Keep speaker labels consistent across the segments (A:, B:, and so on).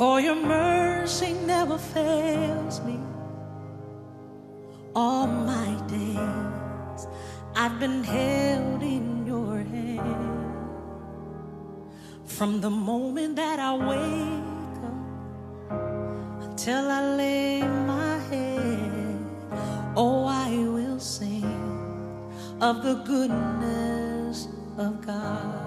A: For your mercy never fails me. All my days I've been held in your hand. From the moment that I wake up until I lay my head, oh, I will sing of the goodness of God.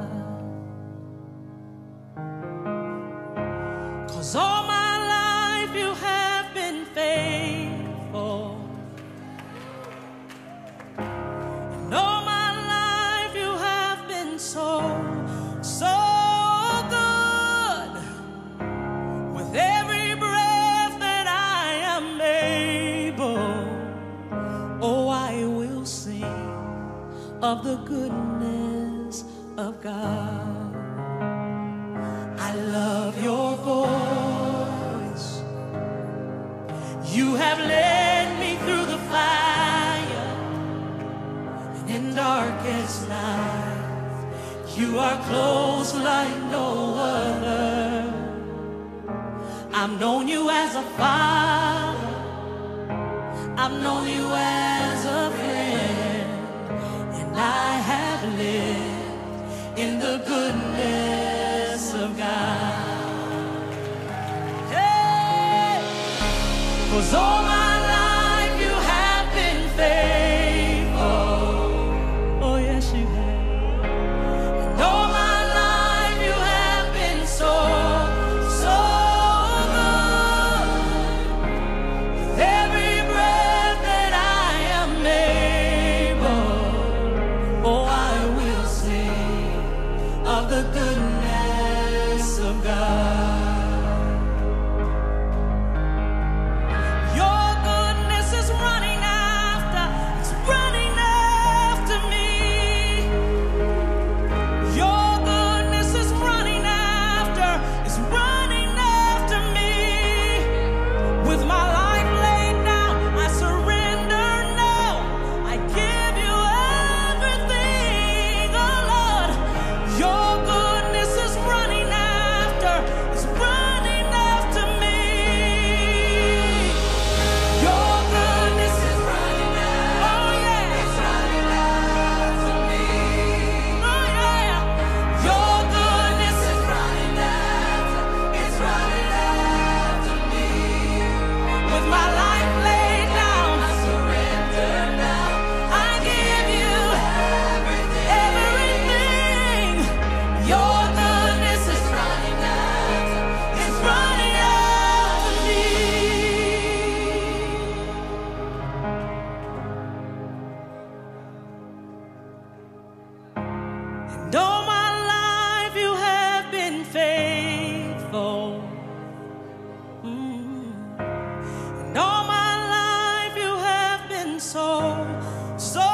A: You are close like no other. I've known you as a father. I've known you as a friend. And I have lived in the goodness of God. Hey! So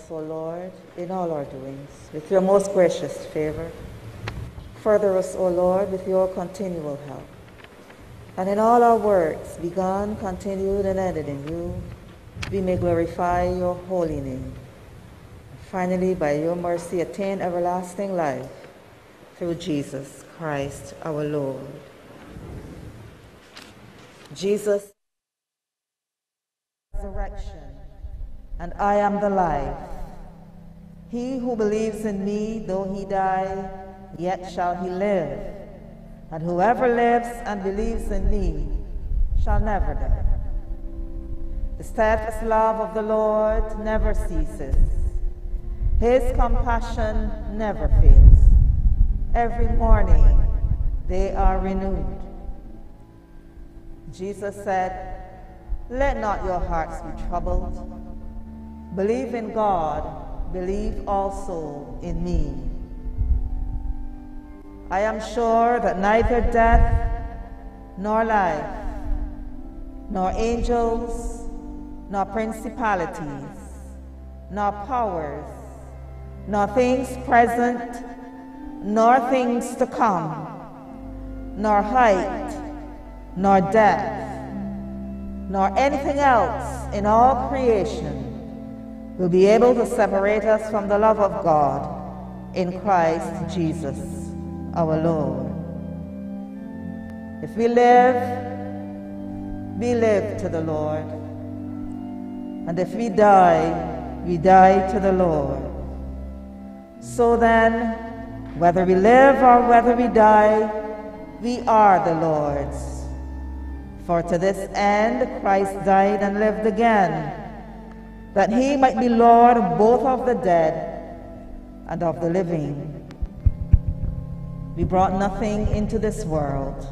B: us, O Lord, in all our doings, with your most gracious favor. Further us, O Lord, with your continual help. And in all our works, begun, continued, and ended in you, we may glorify your holy name. Finally, by your mercy, attain everlasting life through Jesus Christ our Lord. Jesus, resurrection, and I am the life. He who believes in me, though he die, yet shall he live. And whoever lives and believes in me shall never die. The steadfast love of the Lord never ceases. His compassion never fails. Every morning they are renewed. Jesus said, Let not your hearts be troubled. Believe in God believe also in me. I am sure that neither death nor life, nor angels, nor principalities, nor powers, nor things present, nor things to come, nor height, nor depth, nor anything else in all creation will be able to separate us from the love of God in Christ Jesus our Lord. If we live, we live to the Lord. And if we die, we die to the Lord. So then, whether we live or whether we die, we are the Lord's. For to this end Christ died and lived again, that he might be Lord both of the dead and of the living. We brought nothing into this world,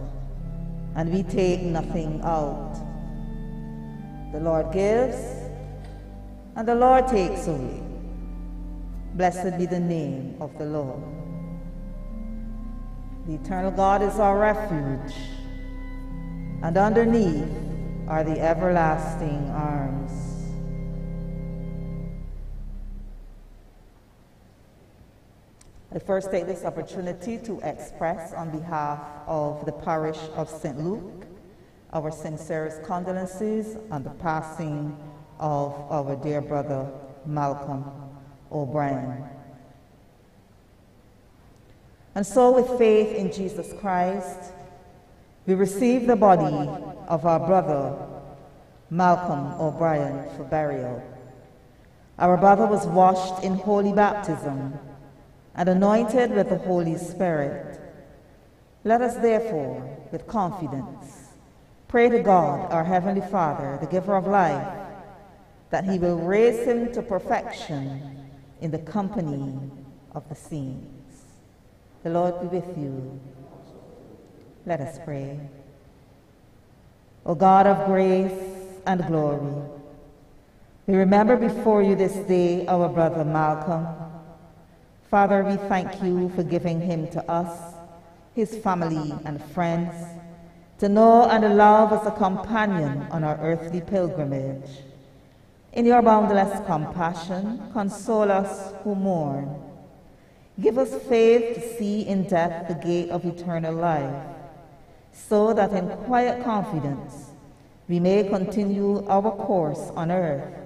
B: and we take nothing out. The Lord gives, and the Lord takes away. Blessed be the name of the Lord. The eternal God is our refuge, and underneath are the everlasting arms. I first take this opportunity to express on behalf of the parish of St. Luke our sincerest condolences on the passing of our dear brother Malcolm O'Brien. And so, with faith in Jesus Christ, we receive the body of our brother Malcolm O'Brien for burial. Our brother was washed in holy baptism and anointed with the Holy Spirit. Let us therefore, with confidence, pray to God, our Heavenly Father, the giver of life, that He will raise him to perfection in the company of the saints. The Lord be with you. Let us pray. O God of grace and glory, we remember before you this day our brother Malcolm. Father, we thank you for giving him to us, his family and friends, to know and love as a companion on our earthly pilgrimage. In your boundless compassion, console us who mourn. Give us faith to see in death the gate of eternal life, so that in quiet confidence we may continue our course on earth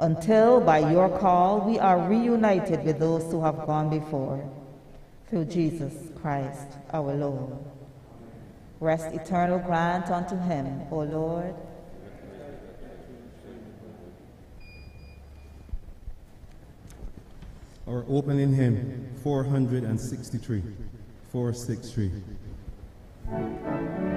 B: until by your call we are reunited with those who have gone before. Through Jesus Christ our Lord. Rest eternal grant unto him, O Lord.
C: Our opening hymn, 463. 463.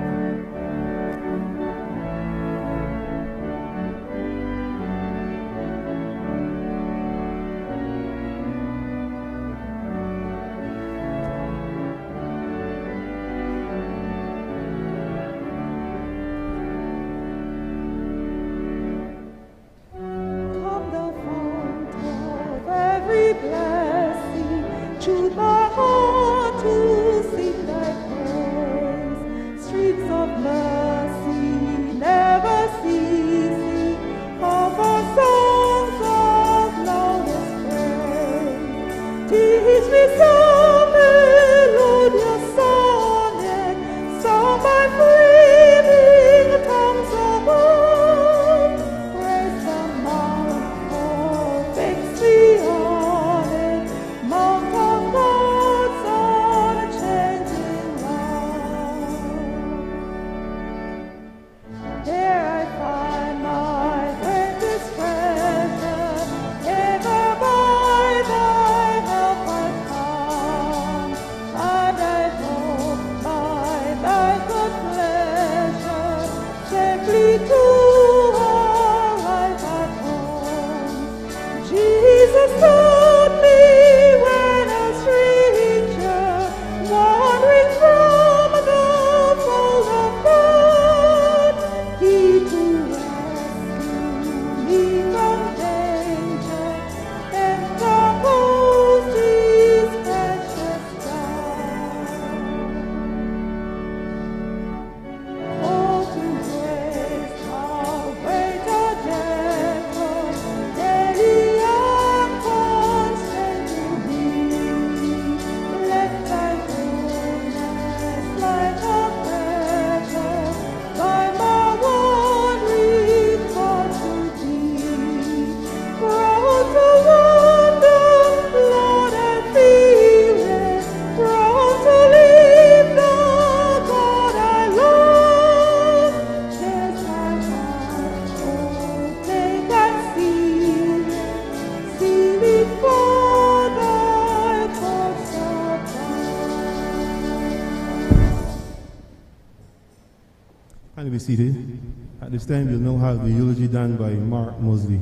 C: This time, we'll now have the eulogy done by Mark Moseley.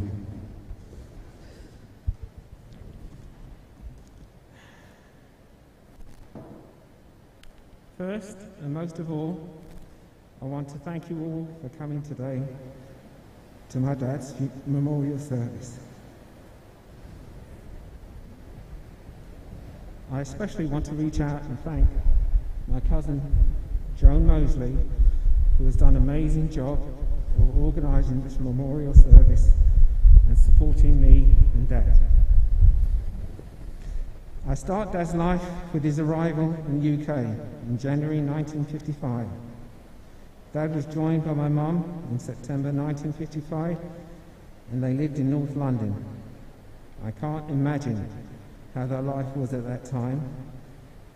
D: First and most of all, I want to thank you all for coming today to my dad's memorial service. I especially want to reach out and thank my cousin Joan Moseley, who has done an amazing job for organising this memorial service and supporting me and Dad. I start Dad's life with his arrival in the UK in January 1955. Dad was joined by my mum in September 1955 and they lived in North London. I can't imagine how their life was at that time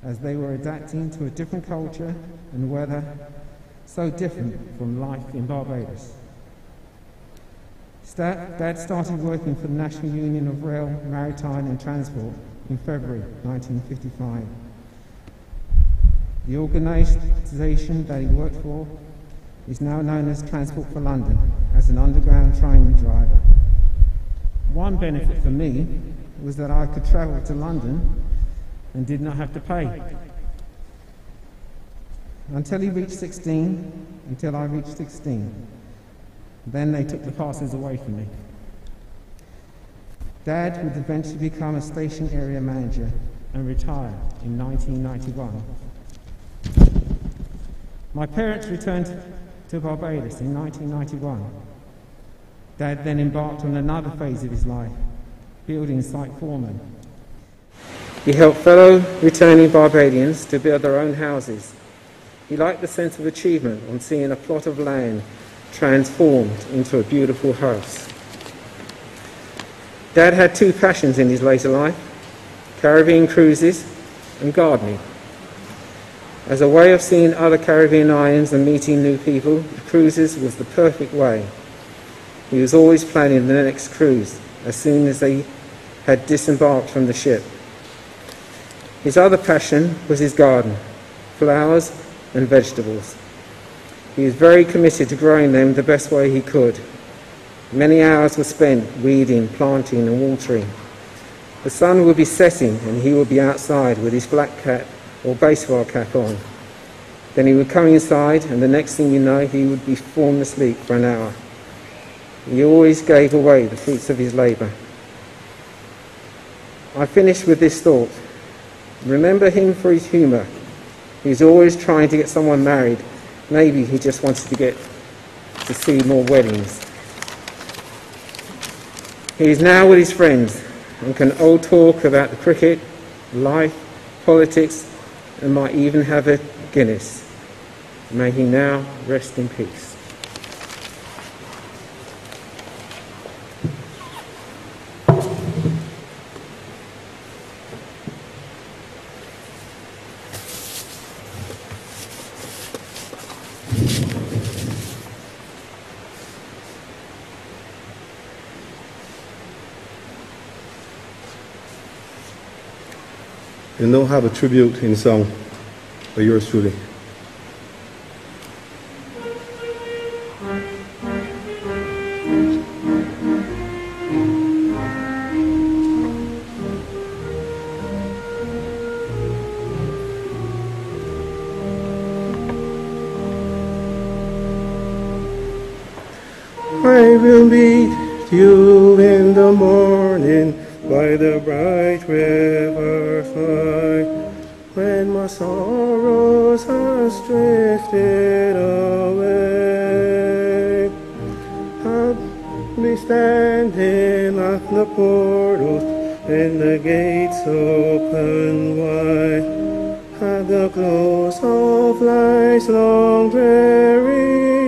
D: as they were adapting to a different culture and weather so different from life in Barbados. Dad started working for the National Union of Rail, Maritime and Transport in February 1955. The organisation that he worked for is now known as Transport for London as an underground train driver. One benefit for me was that I could travel to London and did not have to pay. Until he reached 16, until I reached 16. Then they took the passes away from me. Dad would eventually become a station area manager and retire in 1991. My parents returned to Barbados in 1991. Dad then embarked on another phase of his life, building site foreman. He helped fellow returning Barbadians to build their own houses. He liked the sense of achievement on seeing a plot of land transformed into a beautiful house. Dad had two passions in his later life Caribbean cruises and gardening. As a way of seeing other Caribbean islands and meeting new people, cruises was the perfect way. He was always planning the next cruise as soon as they had disembarked from the ship. His other passion was his garden, flowers and vegetables. He was very committed to growing them the best way he could. Many hours were spent weeding, planting, and watering. The sun would be setting, and he would be outside with his black cap or baseball cap on. Then he would come inside, and the next thing you know, he would be fallen asleep for an hour. He always gave away the fruits of his labour. I finish with this thought. Remember him for his humour. He was always trying to get someone married. Maybe he just wanted to get to see more weddings. He is now with his friends and can all talk about the cricket, life, politics, and might even have a Guinness. May he now rest in peace.
C: We'll now have a tribute in song by yours truly. Standing at the portals and the gates open wide. At the close of life's long dreary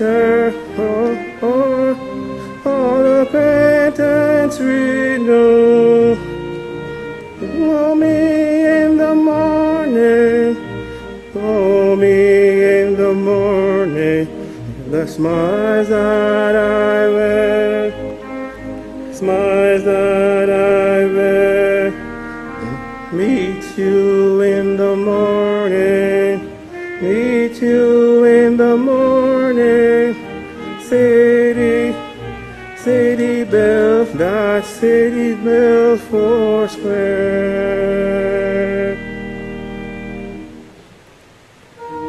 C: rapture, oh, oh. acquaintance renew. Call me in the morning, call me in the morning. The smiles that I wear, smiles that I wear. Meet you in the morning, meet you bell, that city bell four square.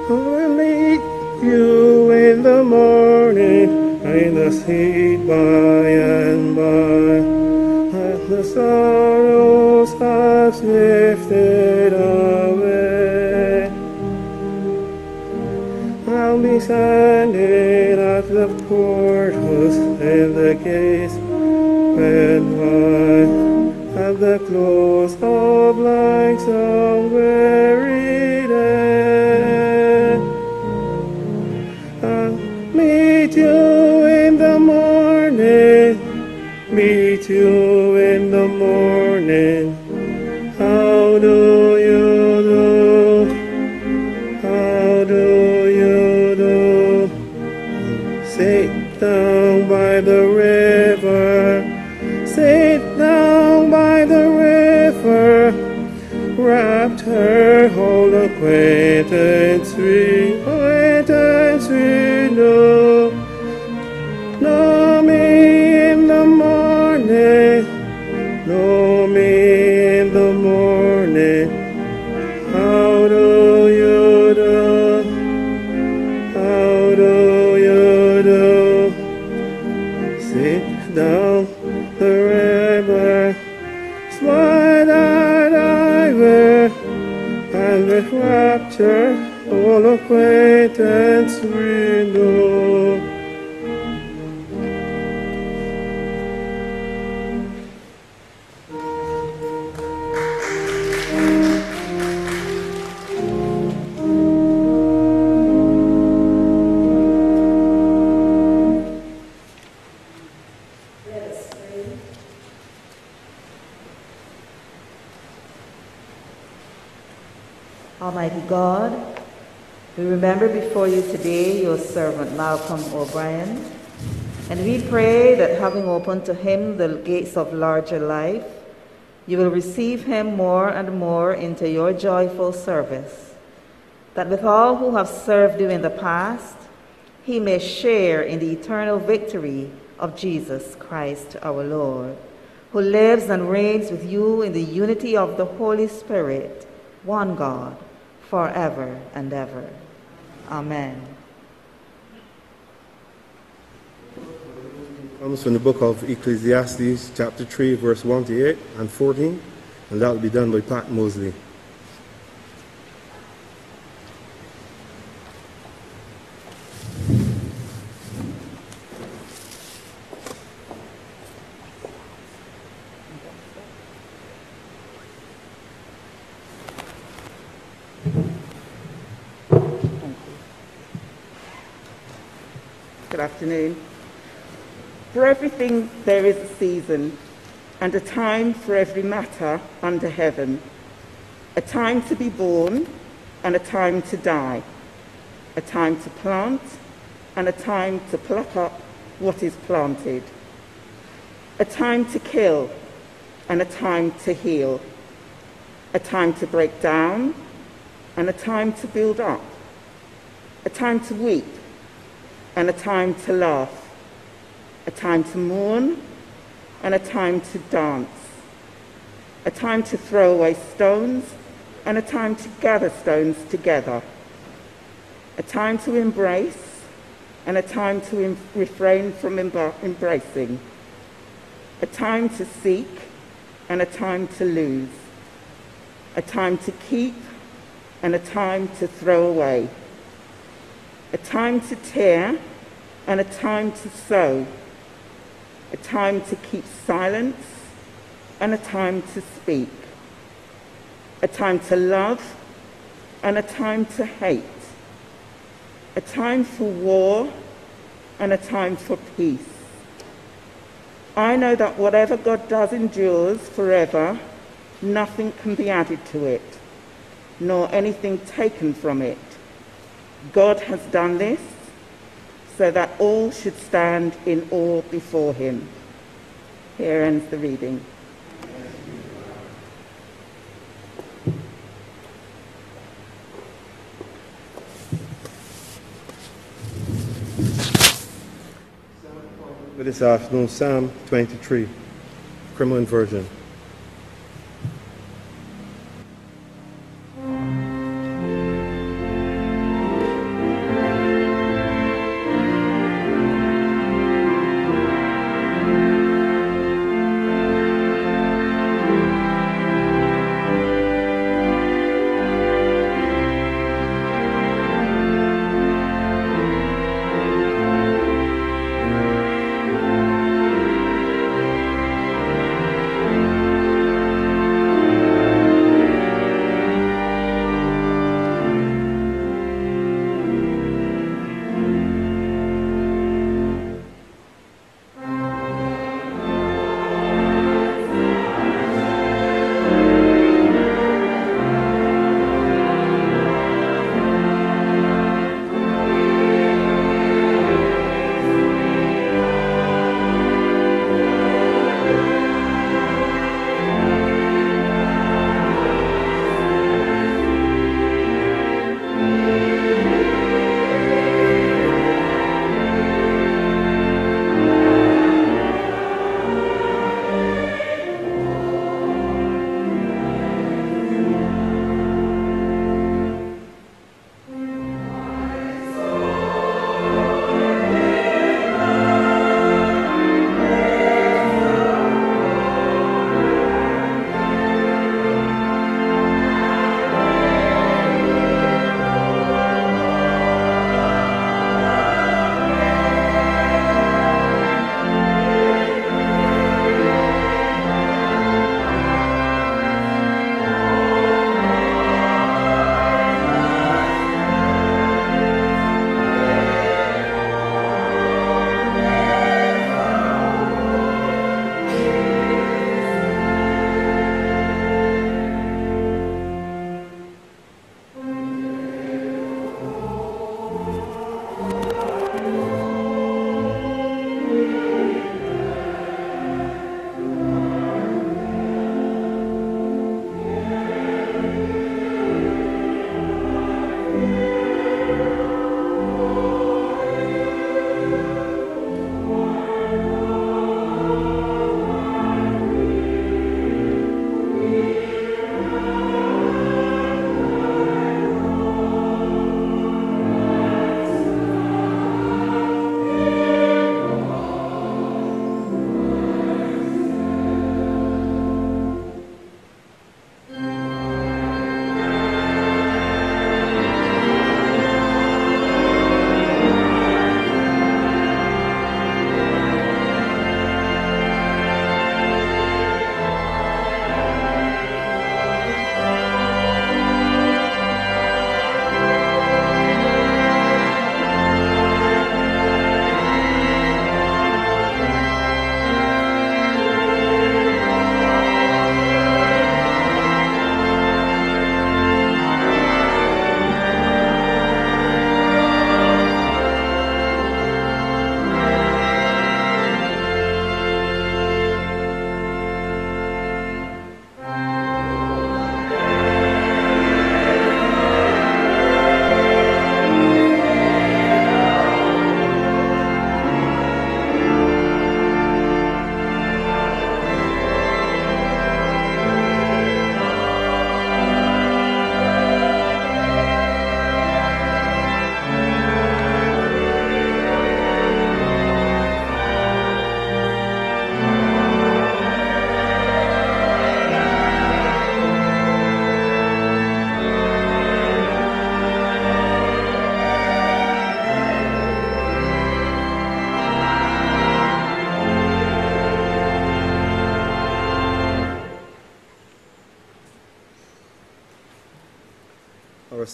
C: I'll meet you in the morning, in the heat by and by. As the sorrows have lifted away. I'll be standing at the portals and the gates and wide at the close of like weary day. I'll meet you in the morning, meet you in the morning. Her acquaintance acquaintance rapture all acquaintance renew.
B: God, we remember before you today your servant Malcolm O'Brien, and we pray that having opened to him the gates of larger life, you will receive him more and more into your joyful service, that with all who have served you in the past, he may share in the eternal victory of Jesus Christ our Lord, who lives and reigns with you in the unity of the Holy Spirit, one God, forever and ever. Amen.
C: comes from the book of Ecclesiastes, chapter 3, verse 1 to 8 and 14, and that will be done by Pat Moseley.
E: Good afternoon. For everything there is a season, and a time for every matter under heaven. A time to be born, and a time to die. A time to plant, and a time to pluck up what is planted. A time to kill, and a time to heal. A time to break down, and a time to build up. A time to weep, and a time to laugh a time to mourn and a time to dance, a time to throw away stones and a time to gather stones together, a time to embrace and a time to em- refrain from embar- embracing, a time to seek and a time to lose, a time to keep and a time to throw away, a time to tear and a time to sow, a time to keep silence, and a time to speak, a time to love, and a time to hate, a time for war, and a time for peace.
B: I know that whatever God does endures forever, nothing can be added to it, nor anything taken from it. God has done this, so that all should stand in awe before him. Here ends the reading.
C: This afternoon, Psalm 23, Crimond version.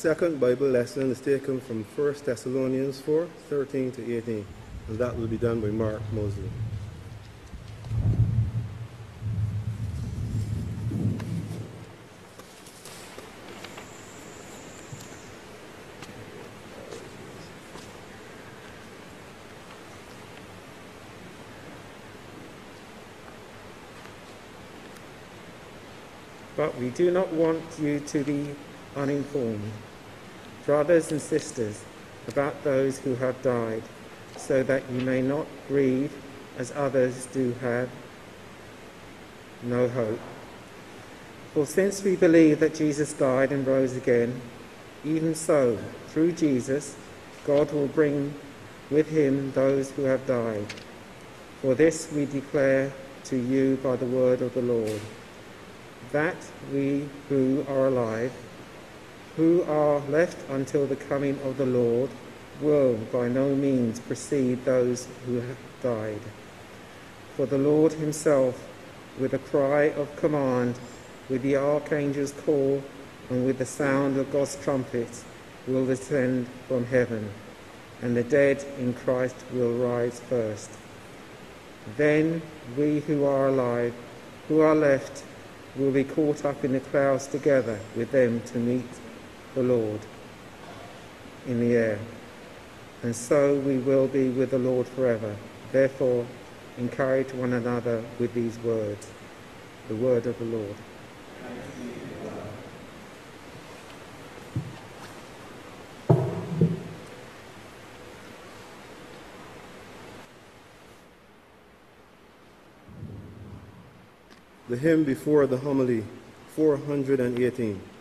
C: second Bible lesson is taken from 1 Thessalonians 4 13 to 18, and that will be done by Mark Moseley.
D: But we do not want you to be uninformed brothers and sisters, about those who have died, so that you may not grieve as others do have no hope. For since we believe that Jesus died and rose again, even so, through Jesus, God will bring with him those who have died. For this we declare to you by the word of the Lord, that we who are alive, who are left until the coming of the Lord, will by no means precede those who have died. For the Lord himself, with a cry of command, with the archangel's call, and with the sound of God's trumpet, will descend from heaven, and the dead in Christ will rise first. Then we who are alive, who are left, will be caught up in the clouds together with them to meet the Lord in the air. And so we will be with the Lord forever. Therefore, encourage one another with these words. The word of the Lord.
C: The hymn before the homily, 418.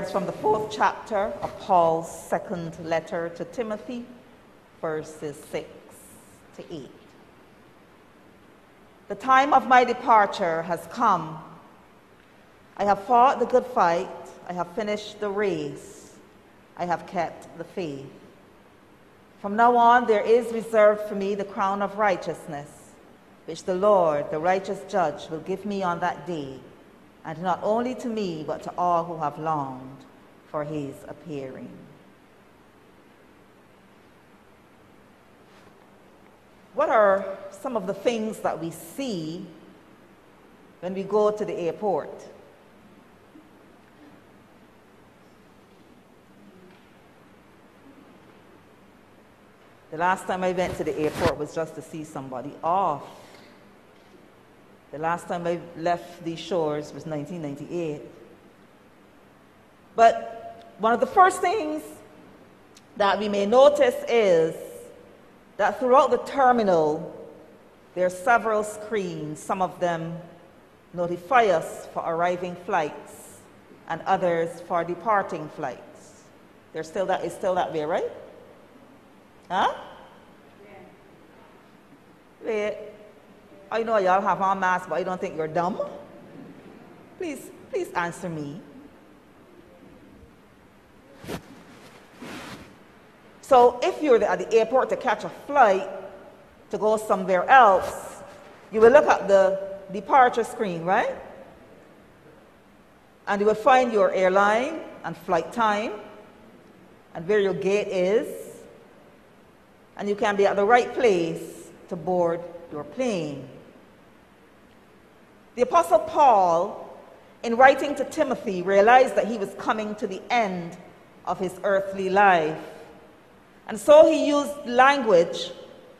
B: Words from the fourth chapter of Paul's second letter to Timothy, verses 6 to 8. The time of my departure has come. I have fought the good fight. I have finished the race. I have kept the faith. From now on, there is reserved for me the crown of righteousness, which the Lord, the righteous judge, will give me on that day, and not only to me, but to all who have longed for his appearing. What are some of the things that we see when we go to the airport? The last time I went to the airport was just to see somebody off. The last time I left these shores was 1998. But one of the first things that we may notice is that throughout the terminal, there are several screens. Some of them notify us for arriving flights, and others for departing flights. There's still that, it's still that way, right? Huh? Wait. I know y'all have on masks, but I don't think you're dumb. Please, please answer me. So if you're at the airport to catch a flight to go somewhere else, you will look at the departure screen, right? And you will find your airline and flight time and where your gate is. And you can be at the right place to board your plane. The Apostle Paul, in writing to Timothy, realized that he was coming to the end of his earthly life. And so he used language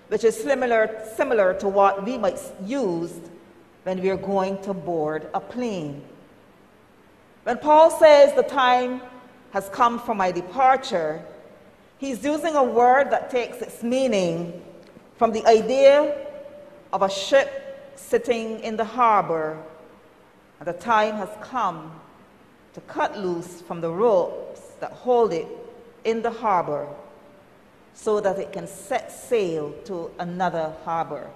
B: which is similar, similar to what we might use when we are going to board a plane. When Paul says the time has come for my departure, he's using a word that takes its meaning from the idea of a ship sitting in the harbor, and the time has come to cut loose from the ropes that hold it in the harbor so that it can set sail to another harbor.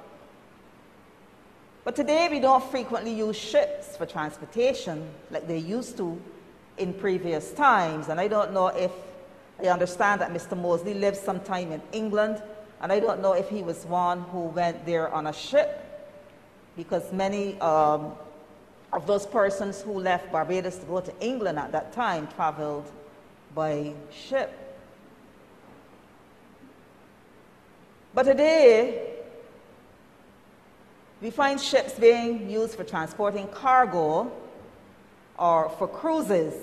B: But today we don't frequently use ships for transportation like they used to in previous times. And I don't know if I understand that Mr. Moseley lived sometime in England, and I don't know if he was one who went there on a ship because many um, of those persons who left Barbados to go to England at that time traveled by ship. But today, we find ships being used for transporting cargo or for cruises.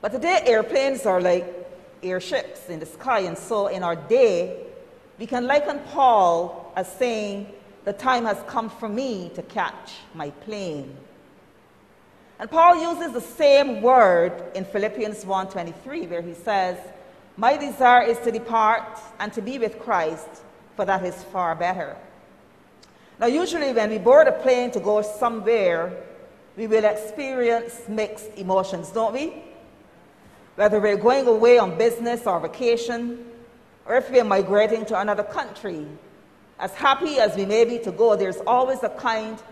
B: But today, airplanes are like airships in the sky, and so in our day, we can liken Paul as saying, The time has come for me to catch my plane. And Paul uses the same word in Philippians 1:23 where he says, "My desire is to depart and to be with Christ, for that is far better." Now usually when we board a plane to go somewhere, we will experience mixed emotions, don't we? Whether we're going away on business or vacation, or if we're migrating to another country, as happy as we may be to go, there's always a kind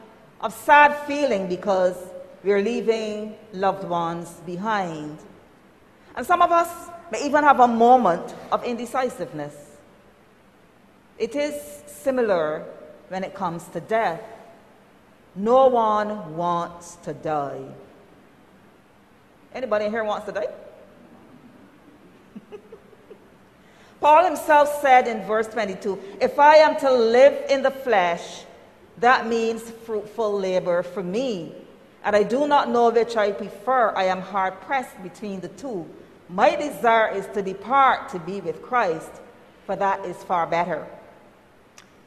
B: of sad feeling because we're leaving loved ones behind. And some of us may even have a moment of indecisiveness. It is similar when it comes to death. No one wants to die. Anybody here wants to die? Paul himself said in verse 22 If I am to live in the flesh, that means fruitful labor for me. And I do not know which I prefer. I am hard pressed between the two. My desire is to depart to be with Christ, for that is far better.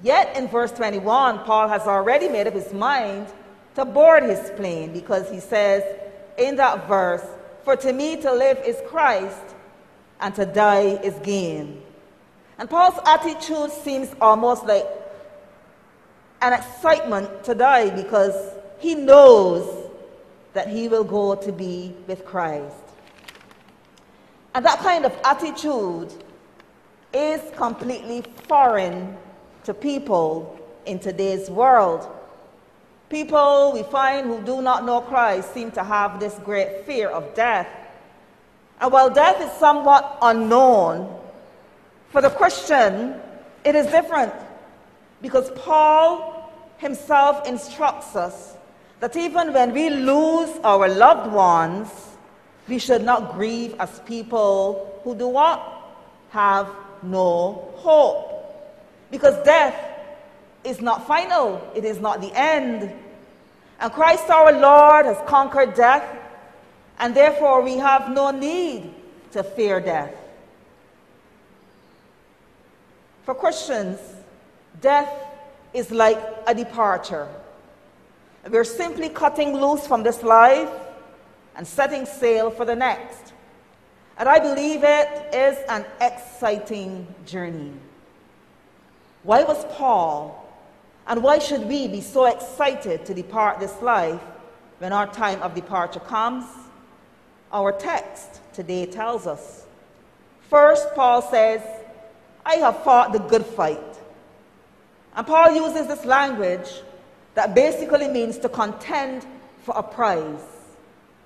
B: Yet in verse 21, Paul has already made up his mind to board his plane because he says in that verse, For to me to live is Christ, and to die is gain. And Paul's attitude seems almost like an excitement to die because he knows that he will go to be with Christ. And that kind of attitude is completely foreign to people in today's world. People we find who do not know Christ seem to have this great fear of death. And while death is somewhat unknown, for the Christian, it is different because Paul himself instructs us that even when we lose our loved ones, we should not grieve as people who do what? Have no hope. Because death is not final, it is not the end. And Christ our Lord has conquered death, and therefore we have no need to fear death. For Christians, death is like a departure. We're simply cutting loose from this life and setting sail for the next. And I believe it is an exciting journey. Why was Paul and why should we be so excited to depart this life when our time of departure comes? Our text today tells us. First, Paul says, I have fought the good fight. And Paul uses this language that basically means to contend for a prize,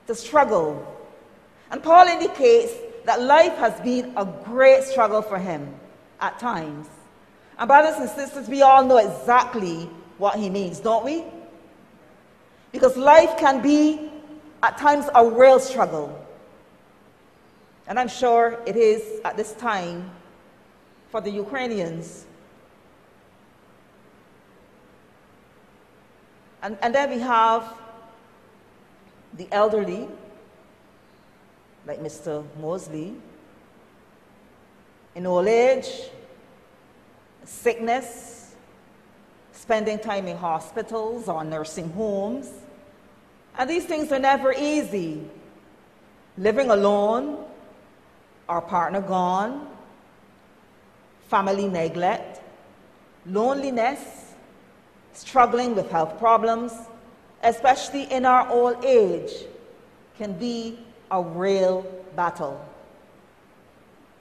B: to struggle. And Paul indicates that life has been a great struggle for him at times. And brothers and sisters, we all know exactly what he means, don't we? Because life can be at times a real struggle. And I'm sure it is at this time for the Ukrainians. And, and then we have the elderly, like Mr. Moseley, in old age, sickness, spending time in hospitals or nursing homes. And these things are never easy. Living alone, our partner gone, family neglect, loneliness, struggling with health problems, especially in our old age, can be a real battle.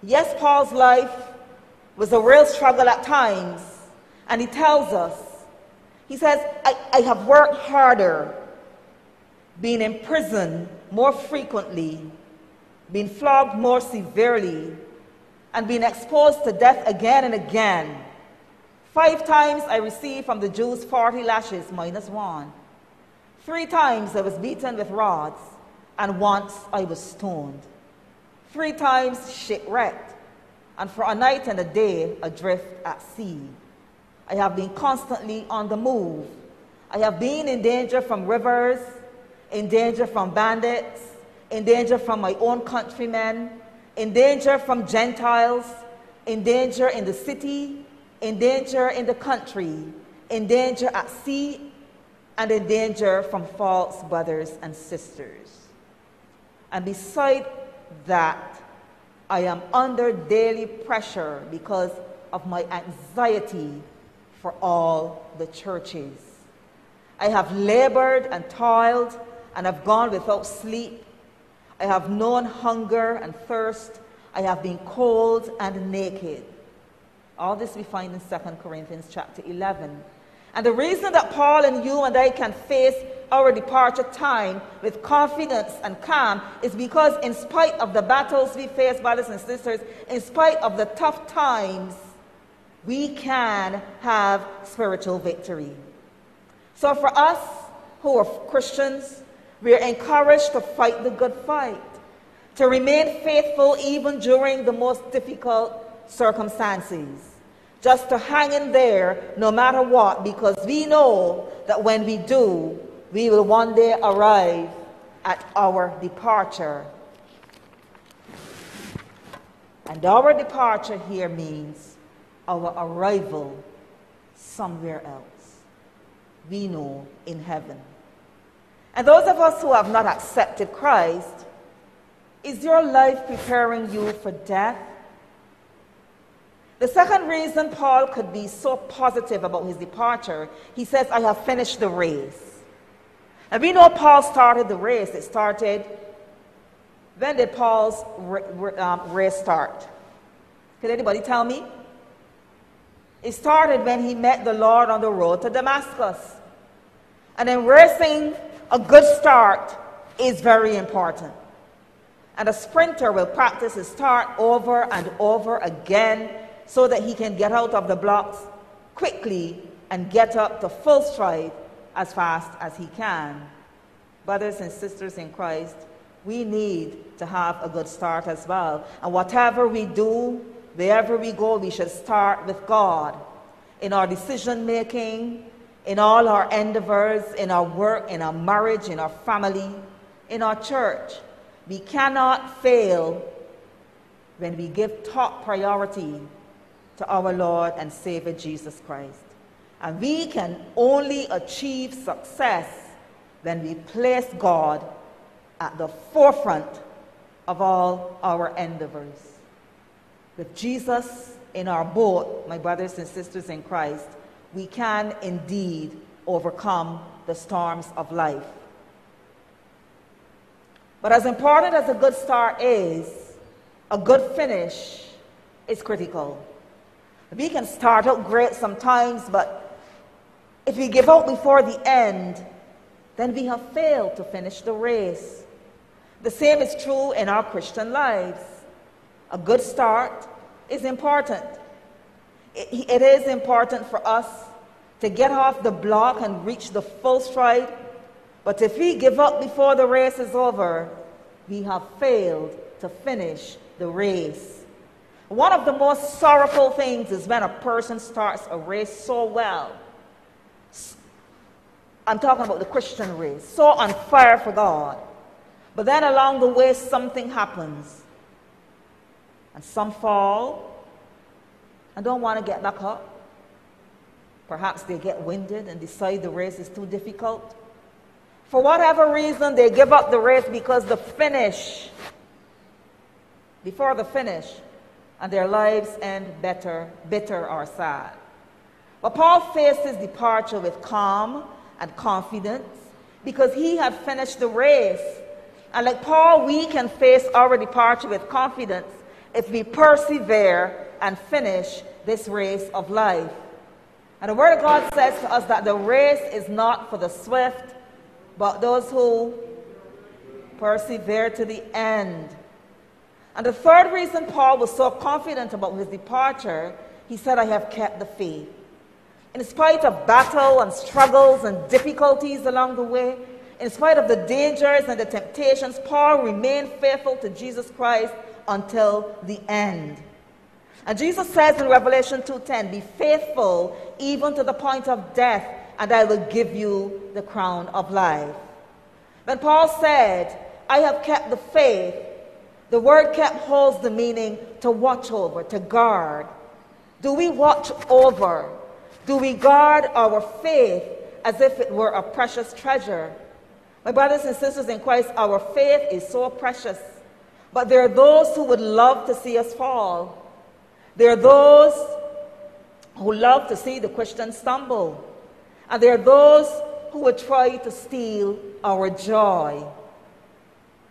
B: Yes, Paul's life was a real struggle at times, and he tells us, he says, I, I have worked harder, been in prison more frequently, being flogged more severely, and being exposed to death again and again. Five times I received from the Jews 40 lashes minus one. Three times I was beaten with rods, and once I was stoned. Three times shipwrecked, and for a night and a day adrift at sea. I have been constantly on the move. I have been in danger from rivers, in danger from bandits, in danger from my own countrymen, in danger from Gentiles, in danger in the city, in danger in the country, in danger at sea, and in danger from false brothers and sisters. And beside that, I am under daily pressure because of my anxiety for all the churches. I have labored and toiled and have gone without sleep I have known hunger and thirst. I have been cold and naked. All this we find in 2 Corinthians chapter 11. And the reason that Paul and you and I can face our departure time with confidence and calm is because, in spite of the battles we face, brothers and sisters, in spite of the tough times, we can have spiritual victory. So, for us who are Christians, we are encouraged to fight the good fight, to remain faithful even during the most difficult circumstances, just to hang in there no matter what, because we know that when we do, we will one day arrive at our departure. And our departure here means our arrival somewhere else. We know in heaven. And those of us who have not accepted Christ, is your life preparing you for death? The second reason Paul could be so positive about his departure, he says, I have finished the race. And we know Paul started the race. It started, when did Paul's um, race start? Can anybody tell me? It started when he met the Lord on the road to Damascus. And in racing, a good start is very important. And a sprinter will practice his start over and over again so that he can get out of the blocks quickly and get up to full stride as fast as he can. Brothers and sisters in Christ, we need to have a good start as well. And whatever we do, wherever we go, we should start with God. In our decision making, in all our endeavors, in our work, in our marriage, in our family, in our church. We cannot fail when we give top priority to our Lord and Savior Jesus Christ. And we can only achieve success when we place God at the forefront of all our endeavors. With Jesus in our boat, my brothers and sisters in Christ, we can indeed overcome the storms of life. But as important as a good start is, a good finish is critical. We can start out great sometimes, but if we give out before the end, then we have failed to finish the race. The same is true in our Christian lives. A good start is important. It, is important for us to get off the block and reach the full stride. But if we give up before the race is over, we have failed to finish the race. One of the most sorrowful things is when a person starts a race so well. I'm talking about the Christian race, so on fire for God. But then along the way, something happens. And some fall and don't want to get back up. Perhaps they get winded and decide the race is too difficult. For whatever reason, they give up the race because the finish, before the finish, and their lives end better, bitter or sad. But Paul faced his departure with calm and confidence because he had finished the race. And like Paul, we can face our departure with confidence if we persevere and finish this race of life. And the Word of God says to us that the race is not for the swift, but those who persevere to the end. And the third reason Paul was so confident about his departure, he said, I have kept the faith. In spite of battle and struggles and difficulties along the way, in spite of the dangers and the temptations, Paul remained faithful to Jesus Christ until the end. And Jesus says in Revelation 2:10, "Be faithful even to the point of death, and I will give you the crown of life." When Paul said, "I have kept the faith," the word kept holds the meaning to watch over, to guard. Do we watch over? Do we guard our faith as if it were a precious treasure? My brothers and sisters in Christ, our faith is so precious. But there are those who would love to see us fall. There are those who love to see the Christian stumble. And there are those who would try to steal our joy.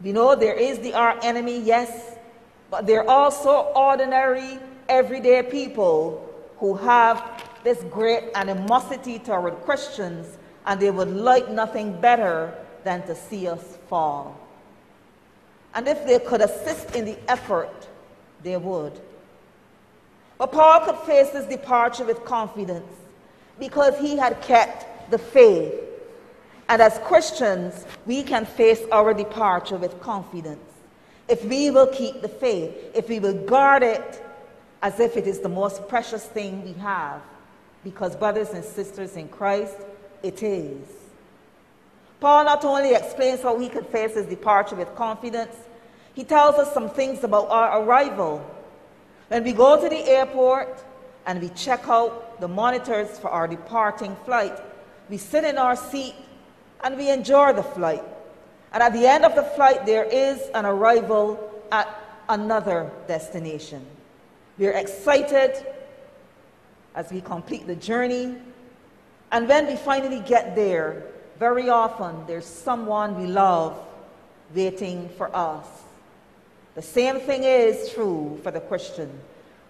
B: We know there is the our enemy, yes, but there are also ordinary, everyday people who have this great animosity toward Christians, and they would like nothing better than to see us fall. And if they could assist in the effort, they would. But Paul could face his departure with confidence because he had kept the faith. And as Christians, we can face our departure with confidence if we will keep the faith, if we will guard it as if it is the most precious thing we have. Because, brothers and sisters in Christ, it is. Paul not only explains how he could face his departure with confidence, he tells us some things about our arrival. When we go to the airport and we check out the monitors for our departing flight, we sit in our seat and we enjoy the flight. And at the end of the flight, there is an arrival at another destination. We're excited as we complete the journey. And when we finally get there, very often there's someone we love waiting for us. The same thing is true for the Christian.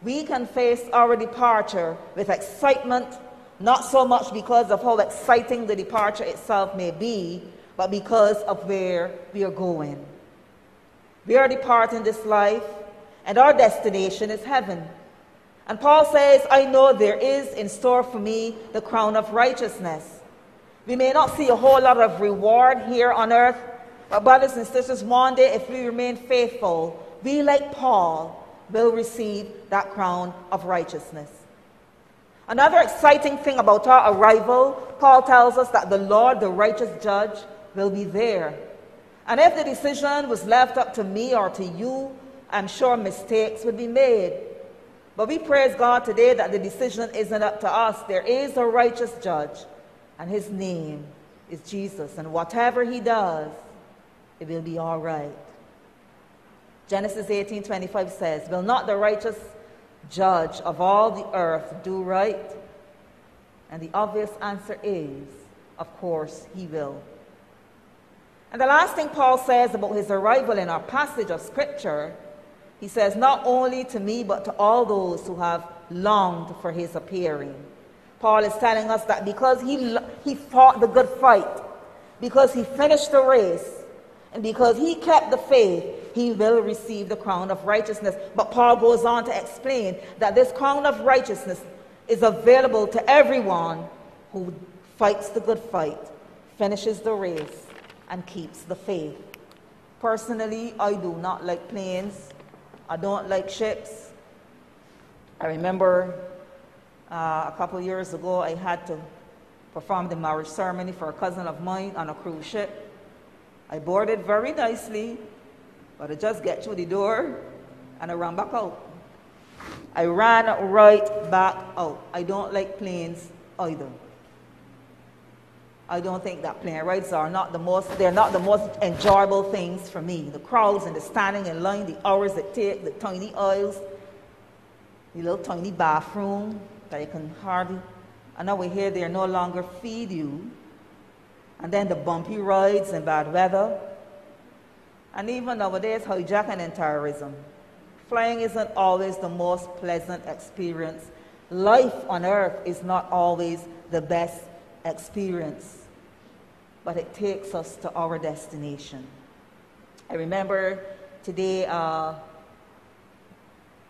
B: We can face our departure with excitement, not so much because of how exciting the departure itself may be, but because of where we are going. We are departing this life, and our destination is heaven. And Paul says, I know there is in store for me the crown of righteousness. We may not see a whole lot of reward here on earth, brothers and sisters, one day if we remain faithful, we, like Paul, will receive that crown of righteousness. Another exciting thing about our arrival, Paul tells us that the Lord, the righteous judge, will be there. And if the decision was left up to me or to you, I'm sure mistakes would be made. But we praise God today that the decision isn't up to us. There is a righteous judge, and his name is Jesus. And whatever he does, it will be all right. Genesis 18:25 says, "Will not the righteous judge of all the earth do right?" And the obvious answer is, of course, he will. And the last thing Paul says about his arrival in our passage of scripture, he says, "Not only to me, but to all those who have longed for his appearing." Paul is telling us that because he, he fought the good fight, because he finished the race, and because he kept the faith, he will receive the crown of righteousness. But Paul goes on to explain that this crown of righteousness is available to everyone who fights the good fight, finishes the race, and keeps the faith. Personally, I do not like planes. I don't like ships. I remember uh, a couple years ago, I had to perform the marriage ceremony for a cousin of mine on a cruise ship. I boarded very nicely, but I just get through the door and I ran back out. I ran right back out. I don't like planes either. I don't think that plane rides are not the most, they're not the most enjoyable things for me. The crowds and the standing in line, the hours it take, the tiny aisles, the little tiny bathroom that you can hardly, and now we hear they are no longer feed you. And then the bumpy rides and bad weather. And even nowadays, hijacking and terrorism. Flying isn't always the most pleasant experience. Life on earth is not always the best experience, but it takes us to our destination. I remember today uh,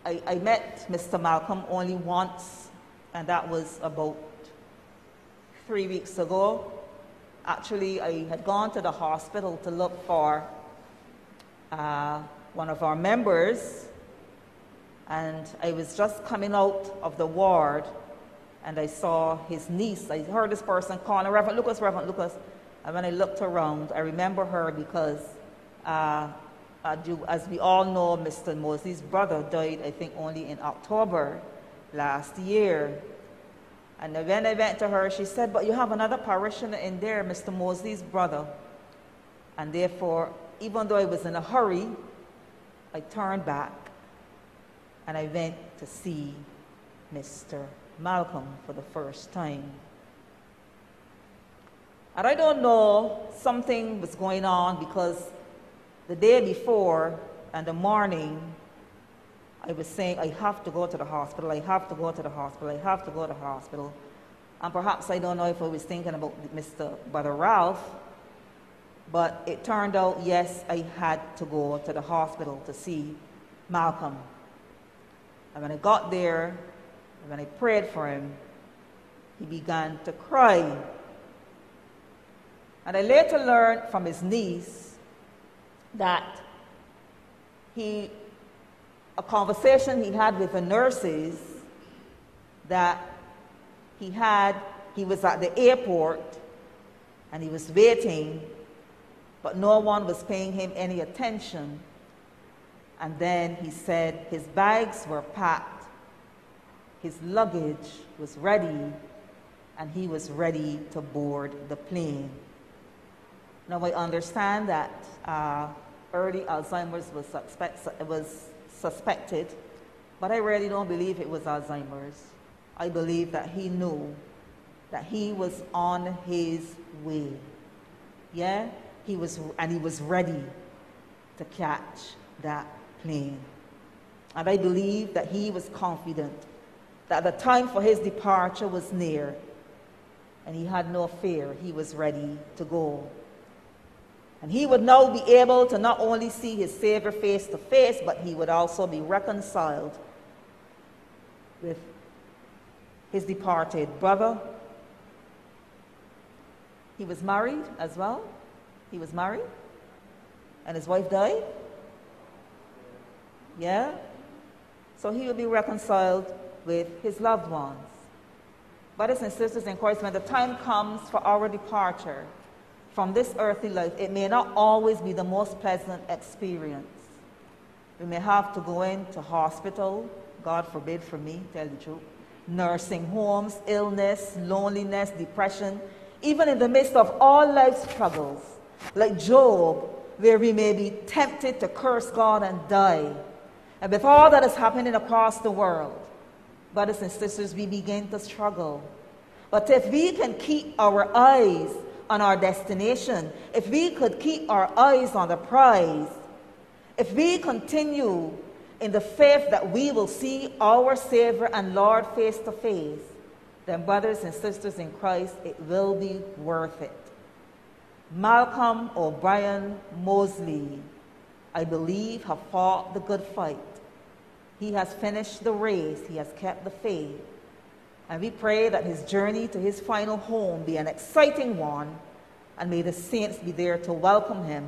B: I, I met Mr. Malcolm only once, and that was about three weeks ago. Actually, I had gone to the hospital to look for uh, one of our members, and I was just coming out of the ward and I saw his niece. I heard this person calling, Reverend Lucas, Reverend Lucas. And when I looked around, I remember her because, uh, as we all know, Mr. Moseley's brother died, I think, only in October last year. And when I went to her, she said, But you have another parishioner in there, Mr. Moseley's brother. And therefore, even though I was in a hurry, I turned back and I went to see Mr. Malcolm for the first time. And I don't know, something was going on because the day before and the morning, I was saying, I have to go to the hospital, I have to go to the hospital, I have to go to the hospital. And perhaps I don't know if I was thinking about Mr. Brother Ralph, but it turned out, yes, I had to go to the hospital to see Malcolm. And when I got there, when I prayed for him, he began to cry. And I later learned from his niece that he, a conversation he had with the nurses, that he had, he was at the airport and he was waiting, but no one was paying him any attention. And then he said his bags were packed, his luggage was ready, and he was ready to board the plane. Now, I understand that uh, early Alzheimer's was, suspect, was suspected, but I really don't believe it was Alzheimer's. I believe that he knew that he was on his way. Yeah? He was, and he was ready to catch that plane. And I believe that he was confident that the time for his departure was near. And he had no fear. He was ready to go. And he would now be able to not only see his Savior face to face, but he would also be reconciled with his departed brother. He was married as well. He was married. And his wife died. Yeah? So he will be reconciled with his loved ones. Brothers and sisters in Christ, when the time comes for our departure from this earthly life, it may not always be the most pleasant experience. We may have to go into hospital, God forbid for me, tell the truth, nursing homes, illness, loneliness, depression, even in the midst of all life's struggles, like Job, where we may be tempted to curse God and die. And with all that is happening across the world, brothers and sisters, we begin to struggle. But if we can keep our eyes on our destination, if we could keep our eyes on the prize, if we continue in the faith that we will see our Savior and Lord face to face, then, brothers and sisters in Christ, it will be worth it. Malcolm O'Brien Moseley, I believe, have fought the good fight. He has finished the race, he has kept the faith. And we pray that his journey to his final home be an exciting one, and may the saints be there to welcome him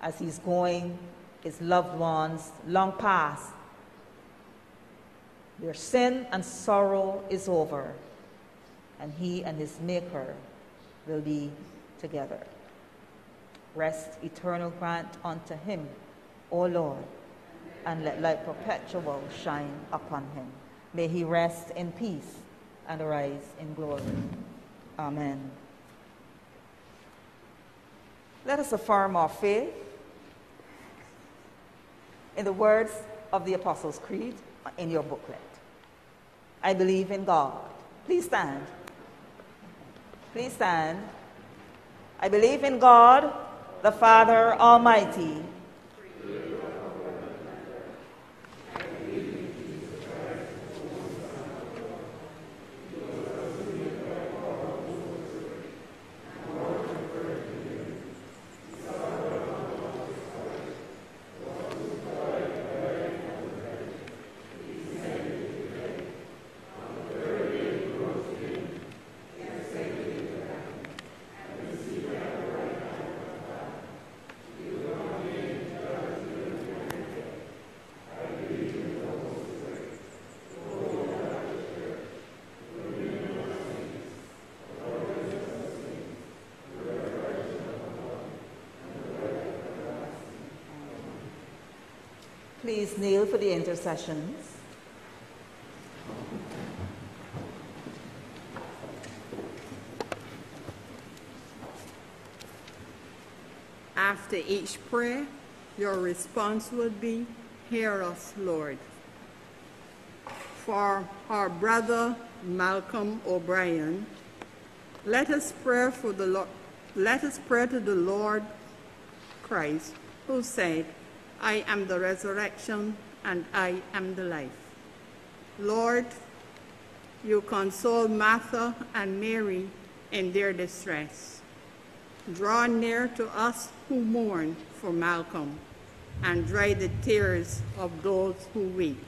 B: as he's going, his loved ones long past. Their sin and sorrow is over, and he and his Maker will be together. Rest eternal grant unto him, O Lord, and let light perpetual shine upon him. May he rest in peace and arise in glory. Amen. Let us affirm our faith in the words of the Apostles' Creed in your booklet. I believe in God. Please stand. Please stand. I believe in God, the Father Almighty. Please kneel for the intercessions.
F: After each prayer, your response would be, Hear us, Lord. For our brother Malcolm O'Brien, let us pray for the Lord. Let us pray to the Lord Christ, who said, I am the resurrection and I am the life. Lord, you console Martha and Mary in their distress. Draw near to us who mourn for Malcolm and dry the tears of those who weep.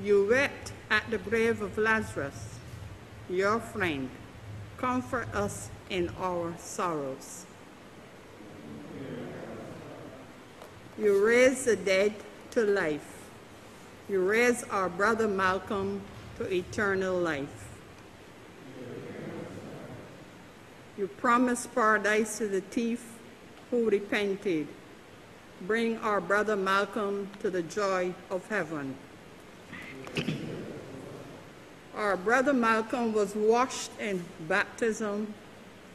F: You wept at the grave of Lazarus, your friend. Comfort us in our sorrows. You raise the dead to life. You raise our brother Malcolm to eternal life. You promised paradise to the thief who repented. Bring our brother Malcolm to the joy of heaven. Our brother Malcolm was washed in baptism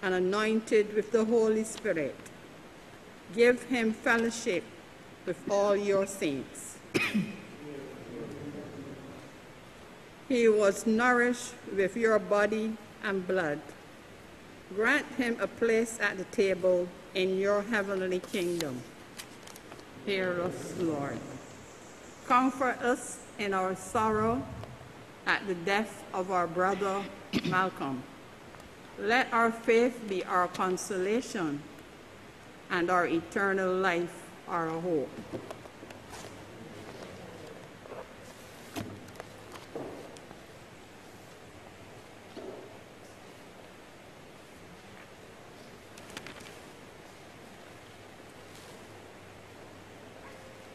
F: and anointed with the Holy Spirit. Give him fellowship with all your saints. he was nourished with your body and blood. Grant him a place at the table in your heavenly kingdom. Hear us, Lord. Comfort us in our sorrow at the death of our brother Malcolm. Let our faith be our consolation and our eternal life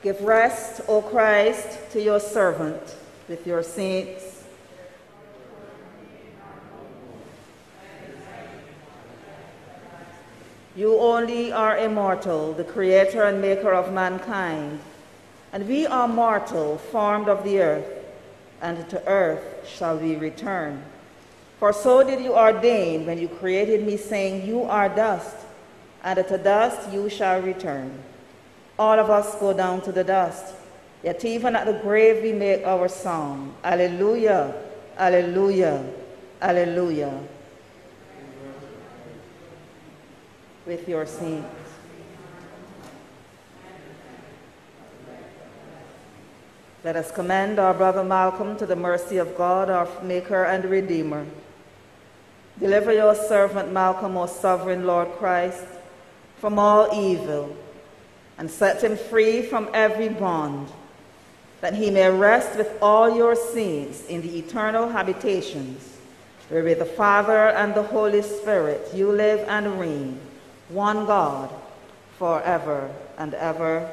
B: Give rest, O Christ, to your servant with your saints. You only are immortal, the creator and maker of mankind. And we are mortal, formed of the earth, and to earth shall we return. For so did you ordain when you created me, saying, You are dust, and to dust you shall return. All of us go down to the dust. Yet even at the grave we make our song. Alleluia, alleluia, alleluia. With your saints. Let us commend our brother Malcolm to the mercy of God, our Maker and Redeemer. Deliver your servant Malcolm, O sovereign Lord Christ, from all evil and set him free from every bond, that he may rest with all your saints in the eternal habitations, where with the Father and the Holy Spirit you live and reign, one God, forever and ever.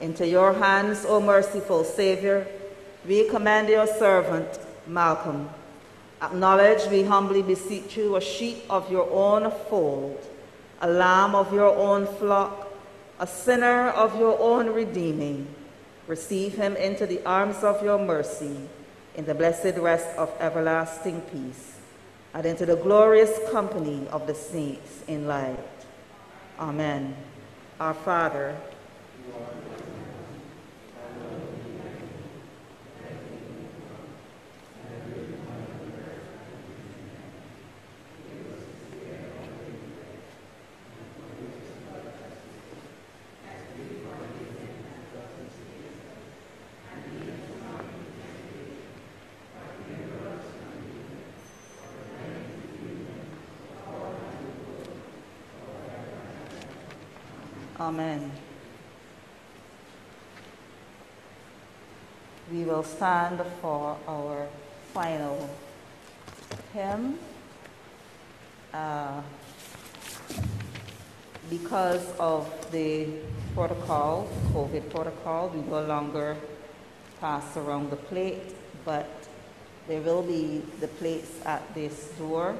B: Into your hands, O merciful Savior, we commend your servant, Malcolm. Acknowledge, we humbly beseech you, a sheep of your own fold, a lamb of your own flock, a sinner of your own redeeming. Receive him into the arms of your mercy, in the blessed rest of everlasting peace, and into the glorious company of the saints in light. Amen. Our Father, Amen. We will stand for our final hymn. Uh, because of the protocol, COVID protocol, we no longer pass around the plate, but there will be the plates at this door,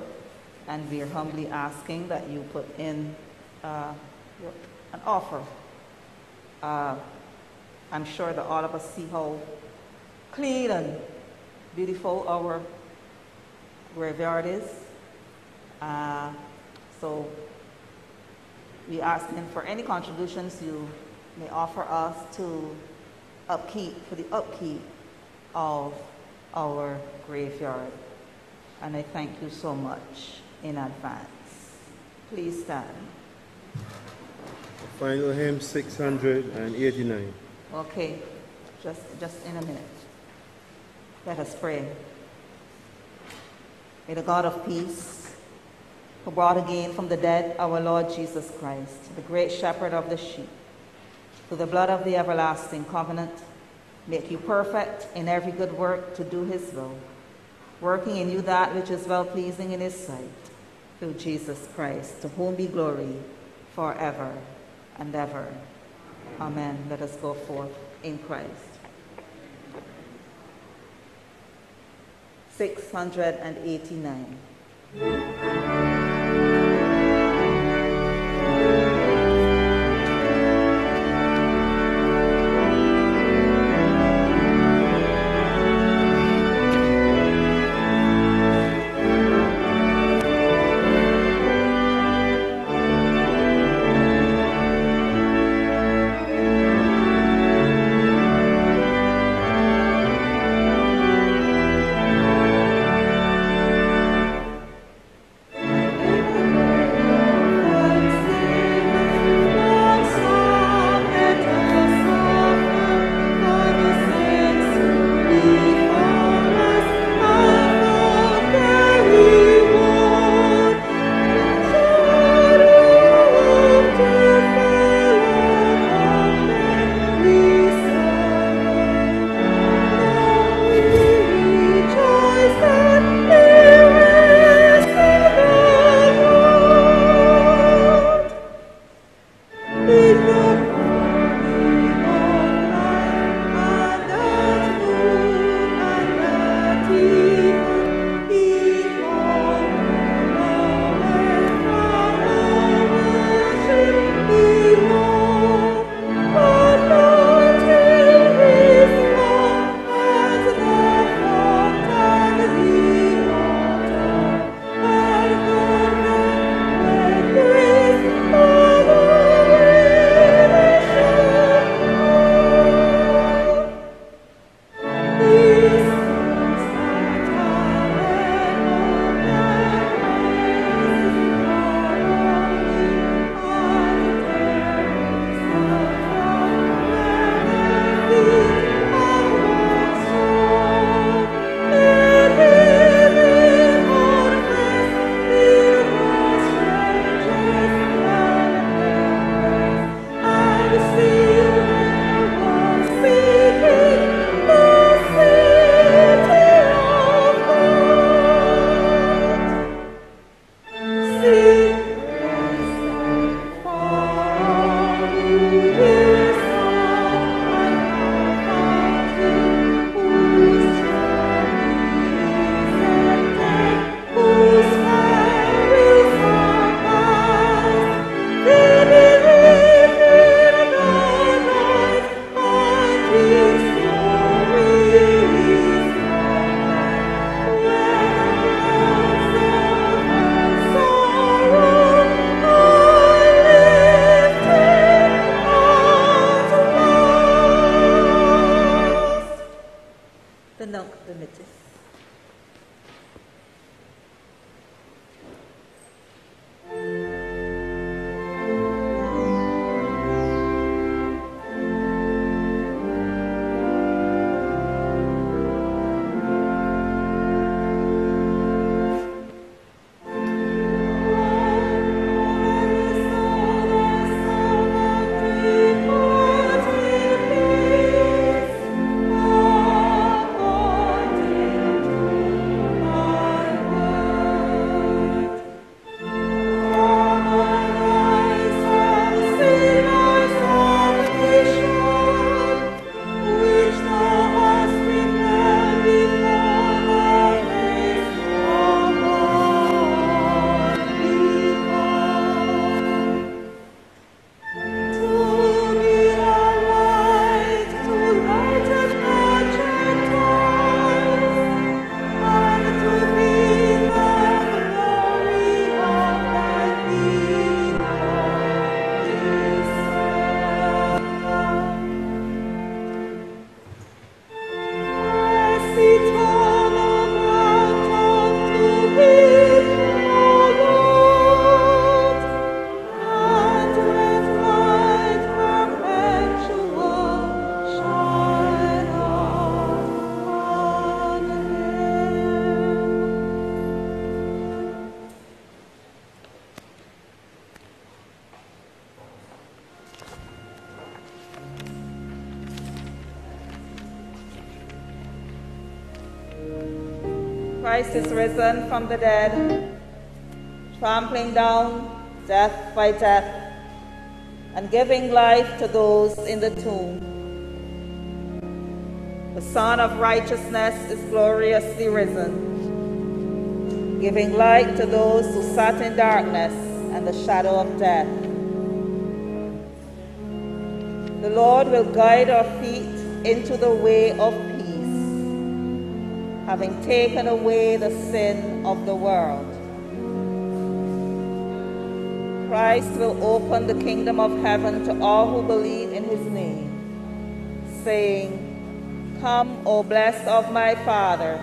B: and we are humbly asking that you put in uh, an offer. Uh, I'm sure that all of us see how clean and beautiful our graveyard is. Uh, so we ask him for any contributions you may offer us to upkeep, for the upkeep of our graveyard. And I thank you so much in advance. Please stand.
C: Final hymn 689.
B: Okay, just, just in a minute. Let us pray. May the God of peace, who brought again from the dead our Lord Jesus Christ, the great shepherd of the sheep, through the blood of the everlasting covenant, make you perfect in every good work to do his will, working in you that which is well pleasing in his sight, through Jesus Christ, to whom be glory forever and ever. Amen. Let us go forth in Christ. 689. Risen from the dead, trampling down death by death, and giving life to those in the tomb. The Sun of Righteousness is gloriously risen, giving light to those who sat in darkness and the shadow of death. The Lord will guide our feet into the way of having taken away the sin of the world. Christ will open the kingdom of heaven to all who believe in his name, saying, Come, O blessed of my Father,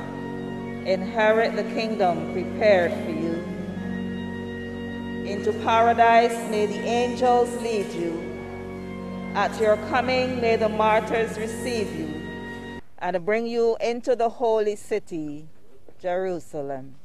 B: inherit the kingdom prepared for you. Into paradise may the angels lead you. At your coming may the martyrs receive you and bring you into the holy city, Jerusalem.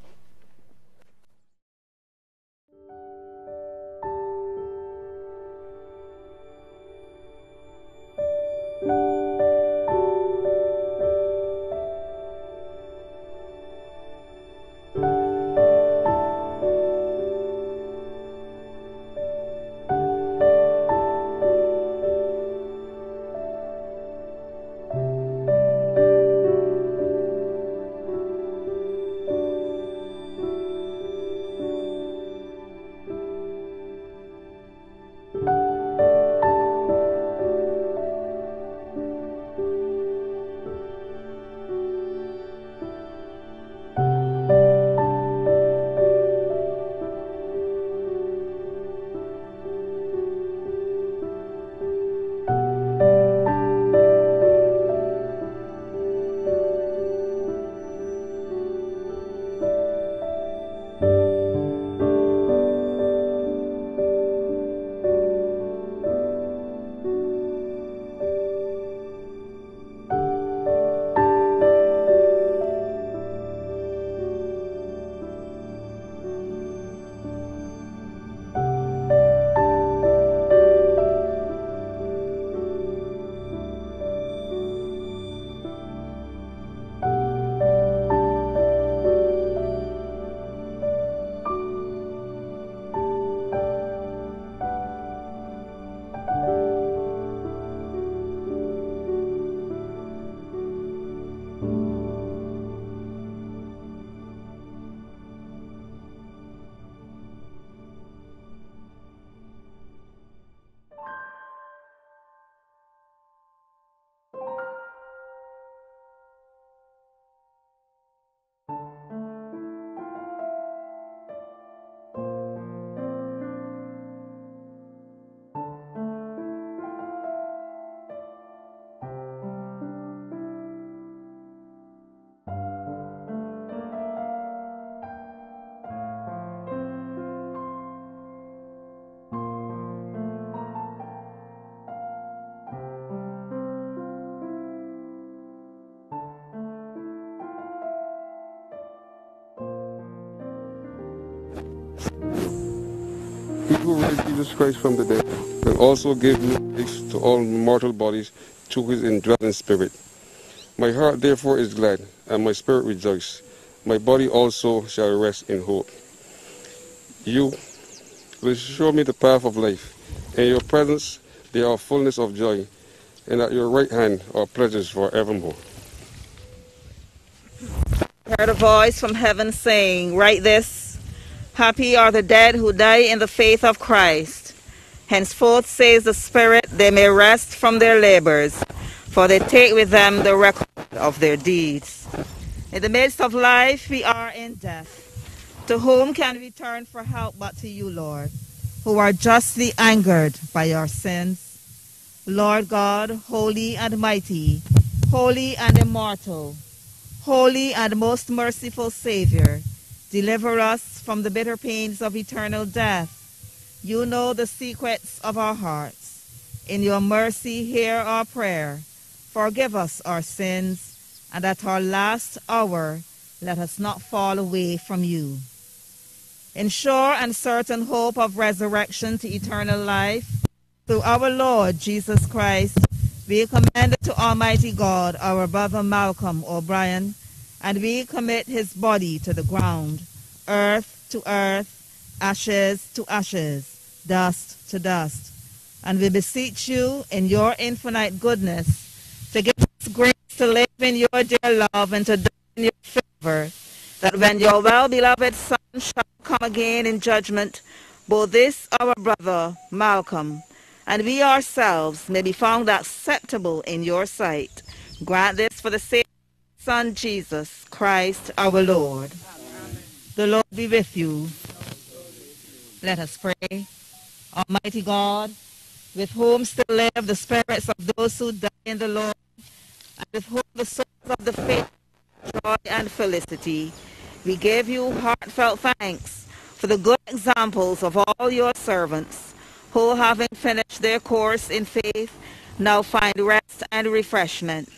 G: Who raised Jesus Christ from the dead will also give new life to all mortal bodies through his indwelling spirit. My heart therefore is glad, and my spirit rejoice. My body also shall rest in hope. You will show me the path of life. In your presence there are fullness of joy, and at your right hand are pleasures forevermore.
B: Heard a voice from heaven saying, Write this Happy are the dead who die in the faith of Christ. Henceforth, says the Spirit, they may rest from their labors, for they take with them the record of their deeds. In the midst of life, we are in death. To whom can we turn for help but to you, Lord, who are justly angered by our sins? Lord God, holy and mighty, holy and immortal, holy and most merciful Savior, deliver us from the bitter pains of eternal death. You know the secrets of our hearts. In your mercy, hear our prayer. Forgive us our sins, and at our last hour, let us not fall away from you. In sure and certain hope of resurrection to eternal life, through our Lord Jesus Christ, we commend to Almighty God our brother Malcolm O'Brien and we commit his body to the ground, earth to earth, ashes to ashes, dust to dust. And we beseech you in your infinite goodness to give us grace to live in your dear love and to die in your favor, that when your well-beloved Son shall come again in judgment, both this our brother Malcolm and we ourselves may be found acceptable in your sight. Grant this for the sake Son Jesus Christ our Lord. The Lord be with you. Let us pray. Almighty God, with whom still live the spirits of those who die in the Lord, and with whom the souls of the faithful joy and felicity, we give you heartfelt thanks for the good examples of all your servants, who, having finished their course in faith, now find rest and refreshment.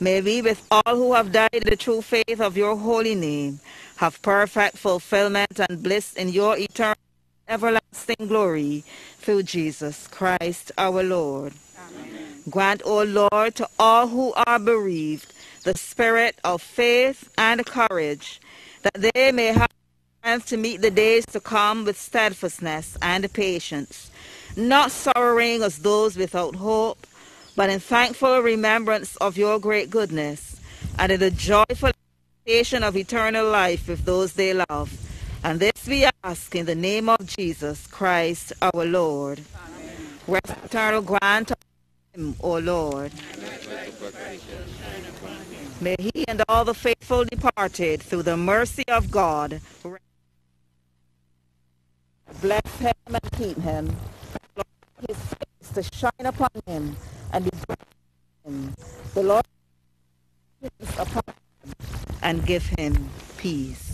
B: May we, with all who have died in the true faith of your holy name, have perfect fulfillment and bliss in your eternal everlasting glory through Jesus Christ our Lord. Grant, O Lord, to all who are bereaved the spirit of faith and courage, that they may have strength to meet the days to come with steadfastness and patience, not sorrowing as those without hope, but in thankful remembrance of your great goodness, and in the joyful expectation of eternal life with those they love. And this we ask in the name of Jesus Christ our Lord. Rest eternal grant him, O Lord. May he and all the faithful departed through the mercy of God bless him and keep him. Lord, his face to shine upon him and. The Lord upon him and give him peace.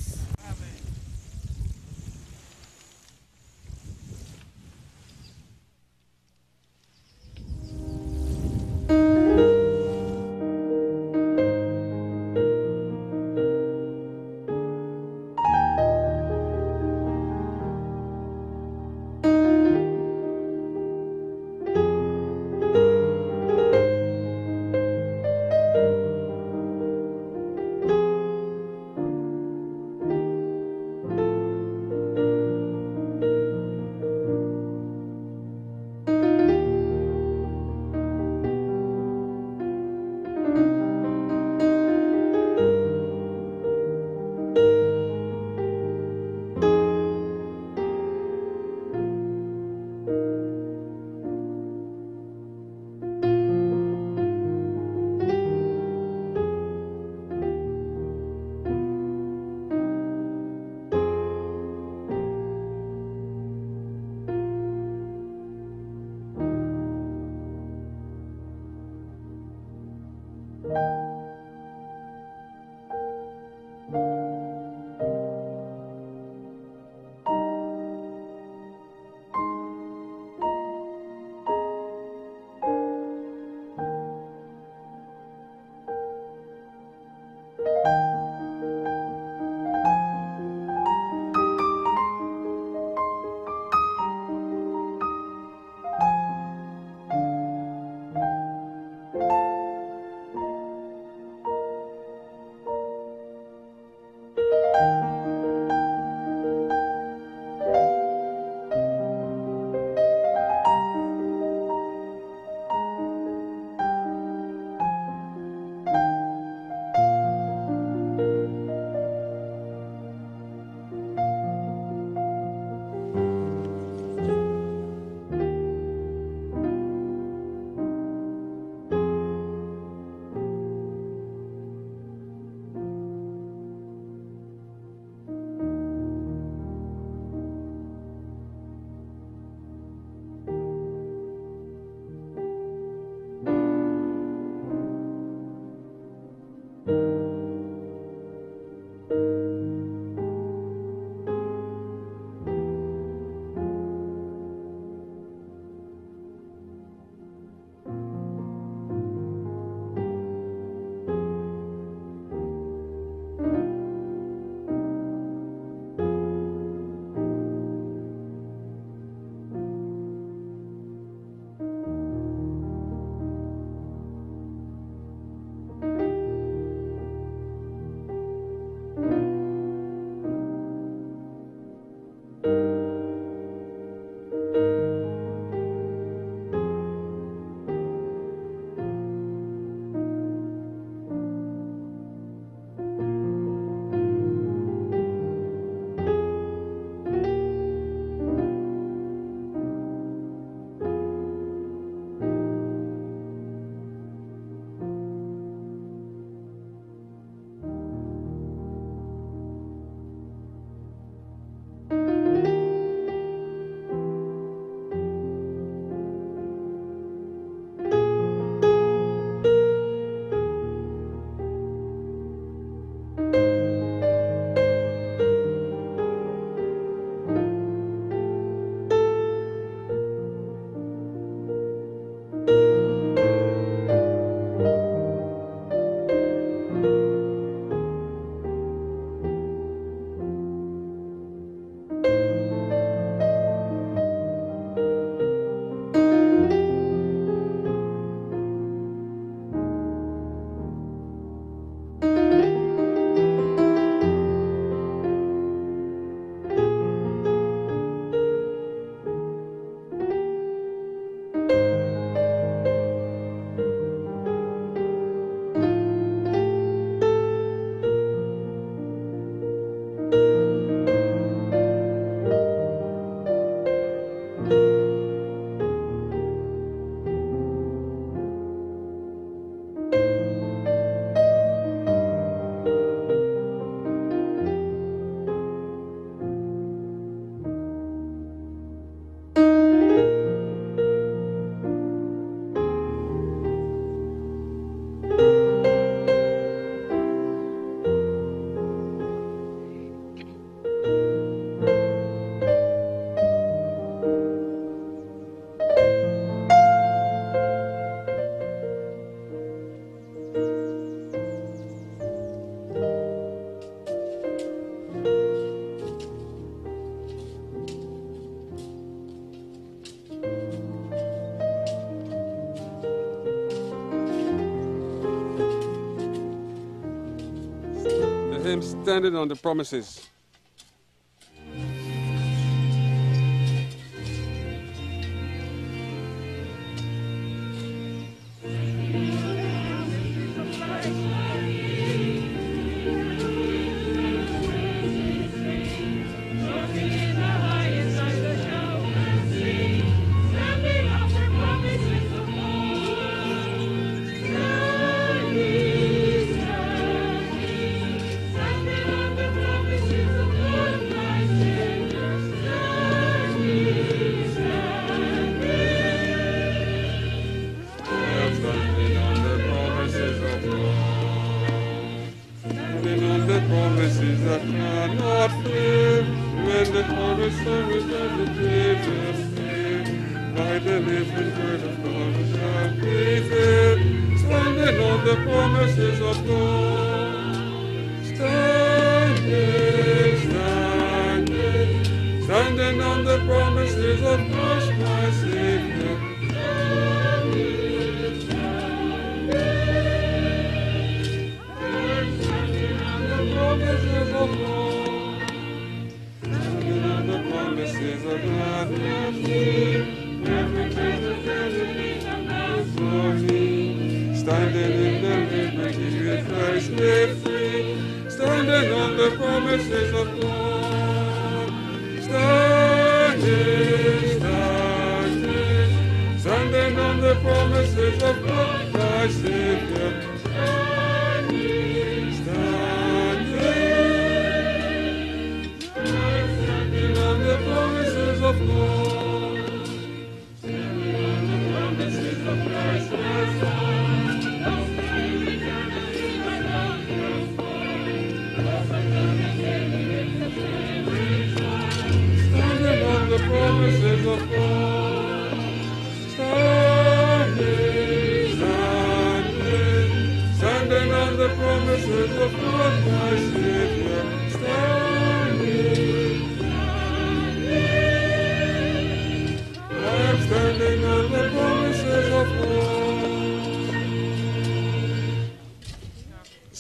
G: standing on the promises.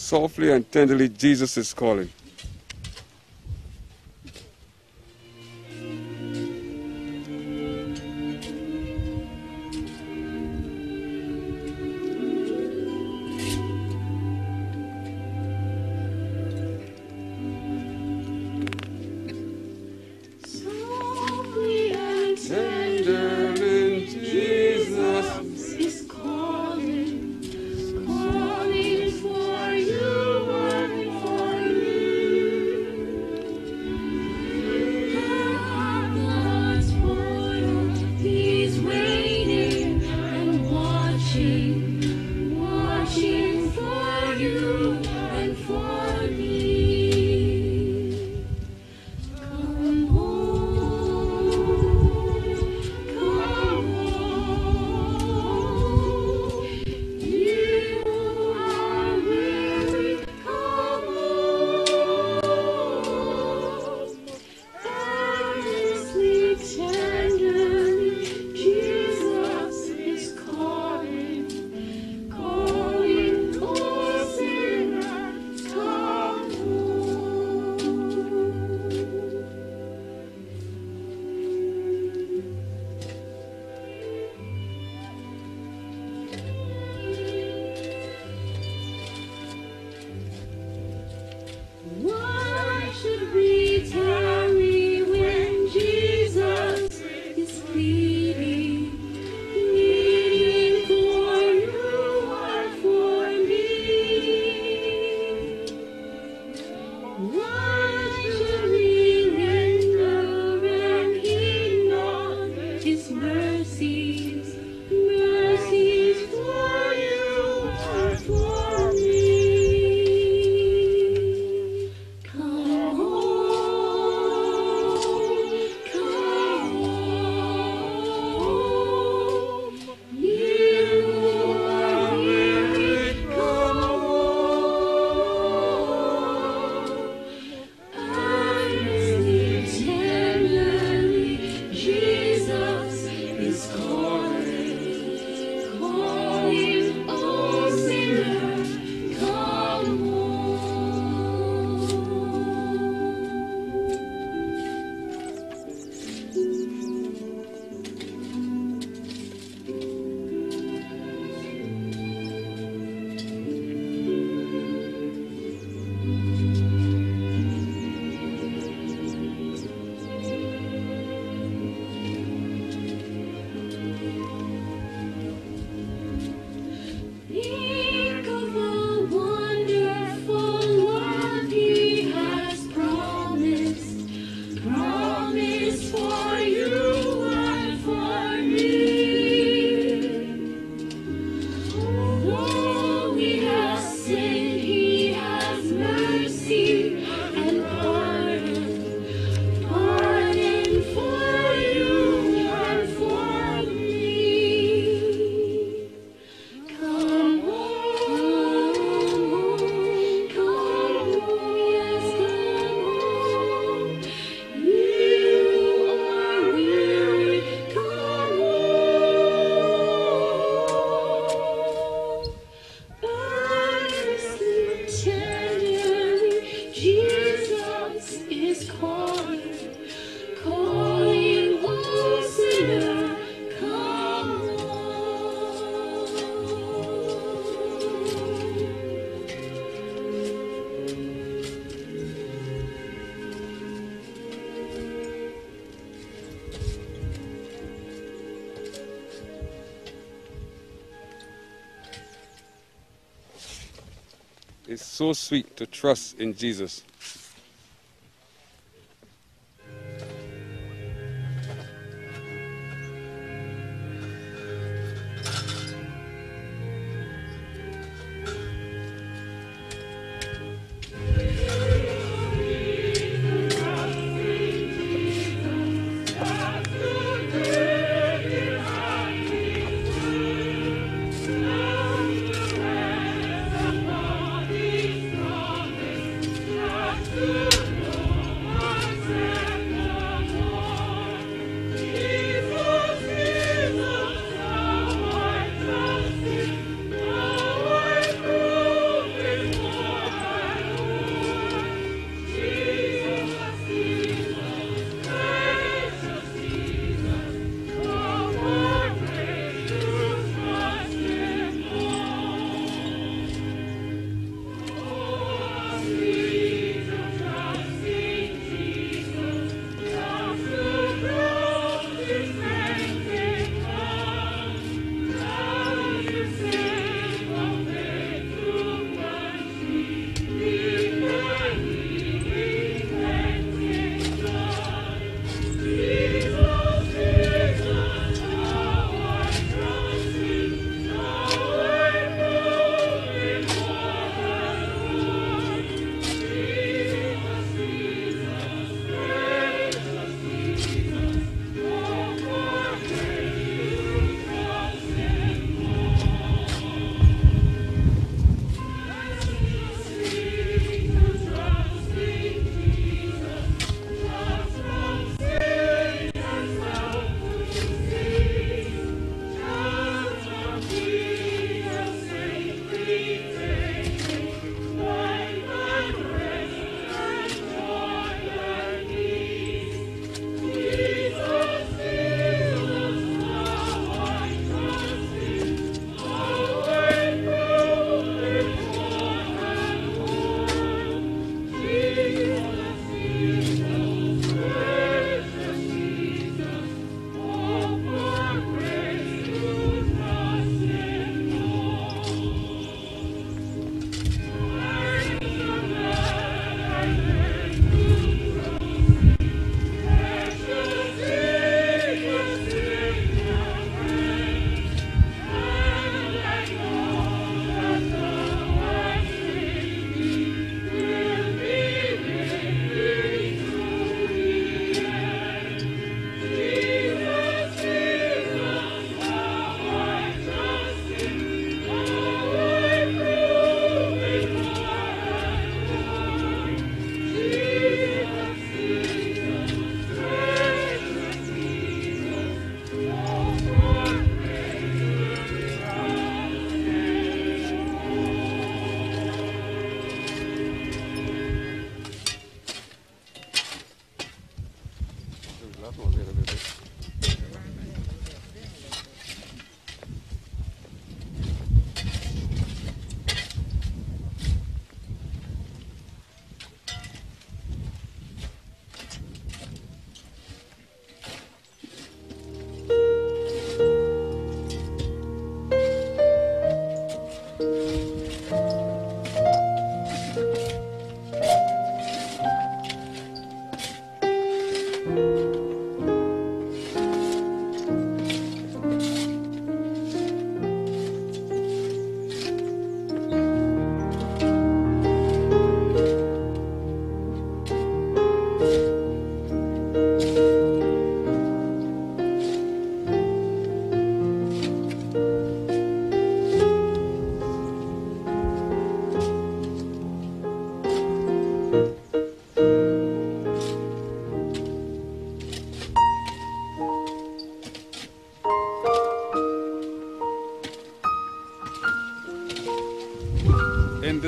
G: Softly and tenderly, Jesus is calling.
A: So sweet to trust in Jesus.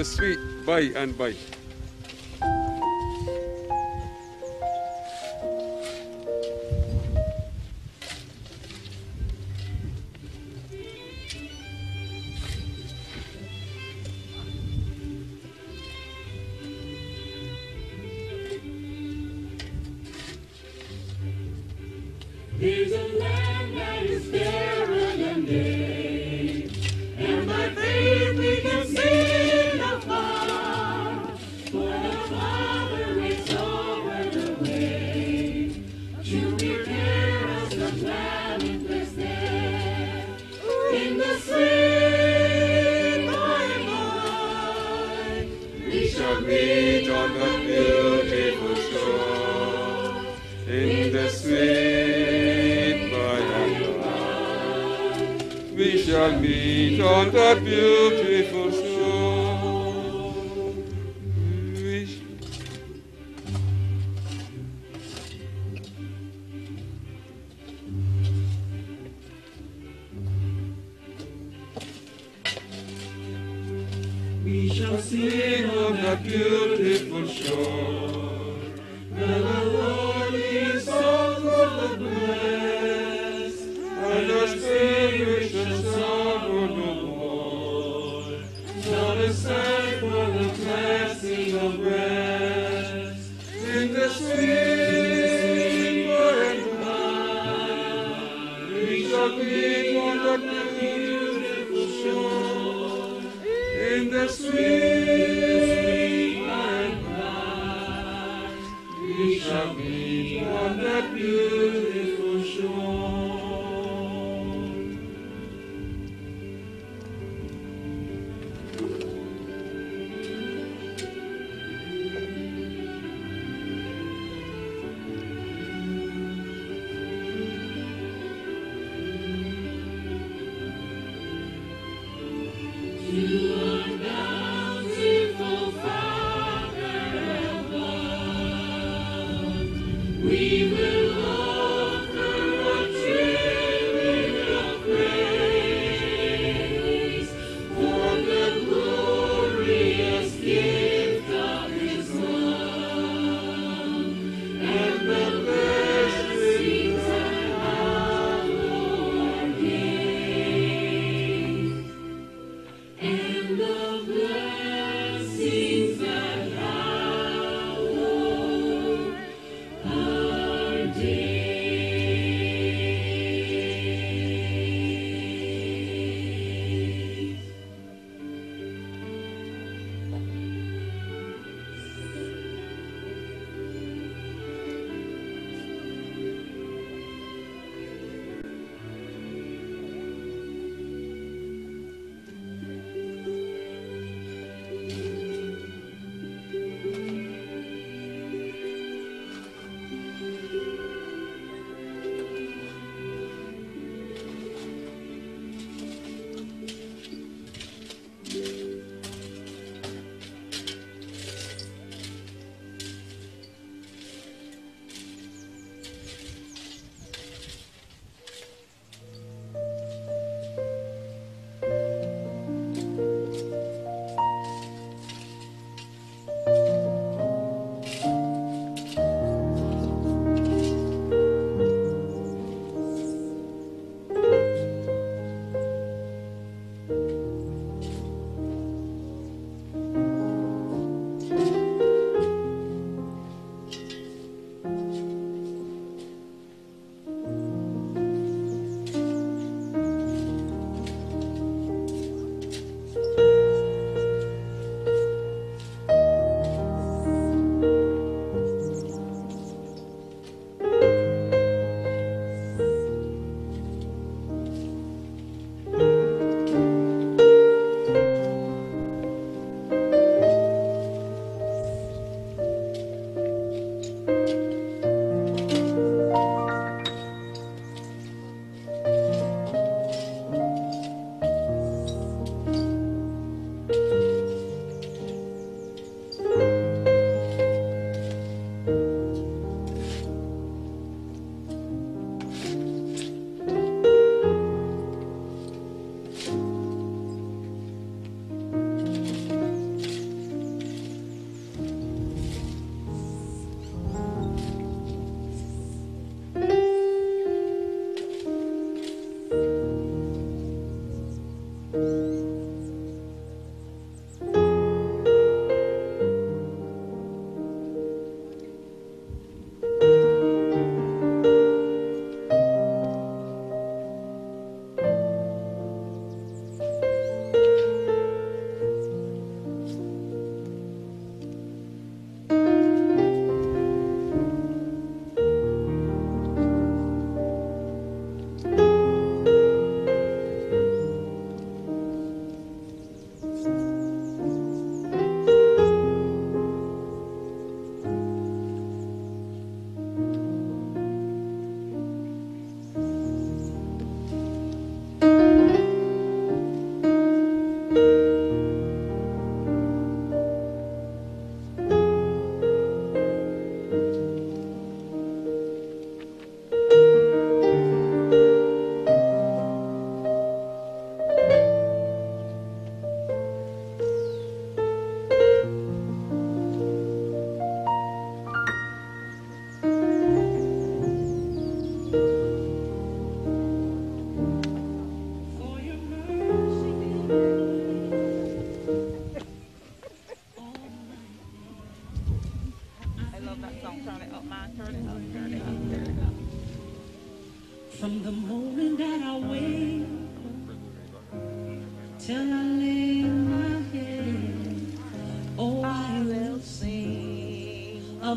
A: Sweet by and by.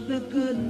H: The
A: goodness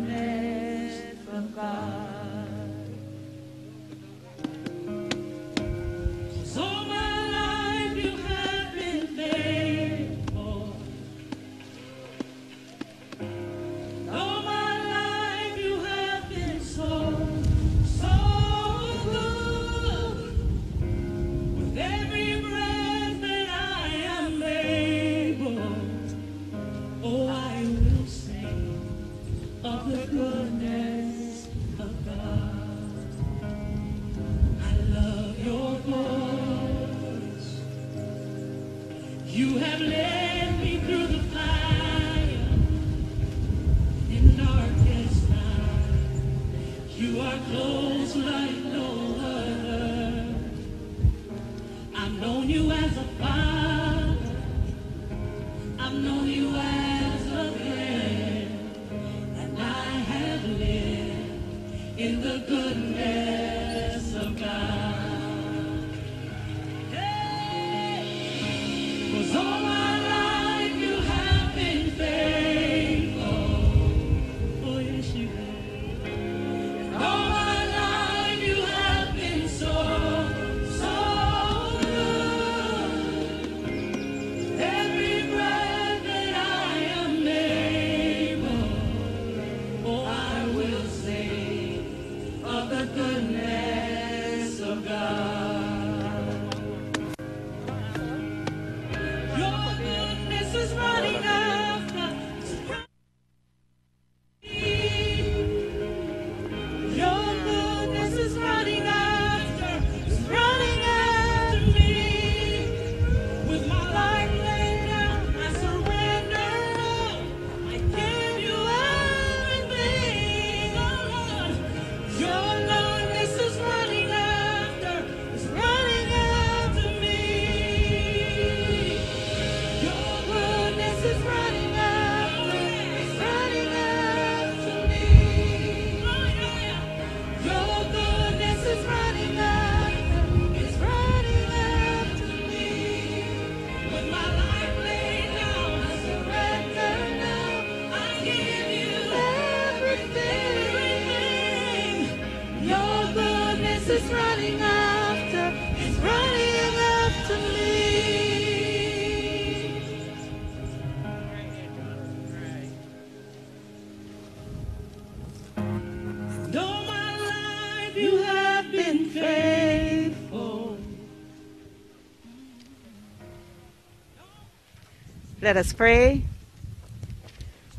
B: Let us pray.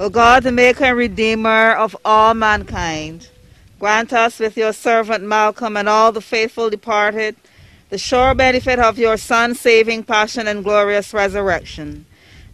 B: O God, the maker and redeemer of all mankind, grant us with your servant Malcolm and all the faithful departed the sure benefit of your Son's saving passion and glorious resurrection,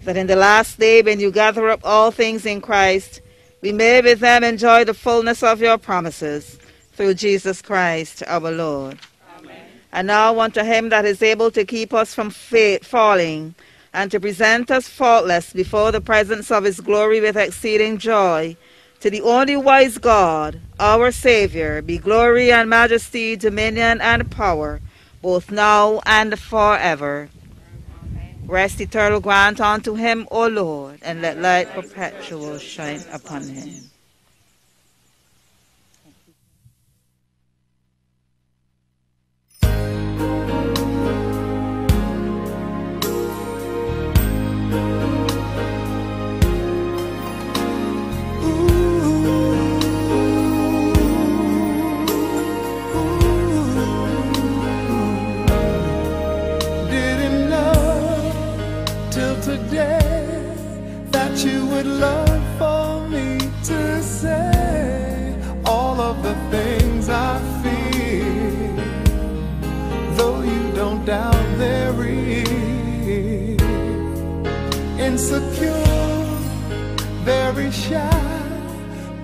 B: that in the last day when you gather up all things in Christ, we may with them enjoy the fullness of your promises through Jesus Christ our Lord. Amen. And now unto him that is able to keep us from fa- falling and to present us faultless before the presence of his glory with exceeding joy, to the only wise God, our Savior, be glory and majesty, dominion and power, both now and forever. Rest eternal grant unto him, O Lord, and let light perpetual shine upon him.
I: Would love for me to say all of the things I feel, though you don't doubt they're real. Insecure, very shy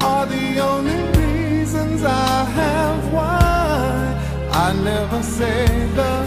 I: are the only reasons I have why I never say the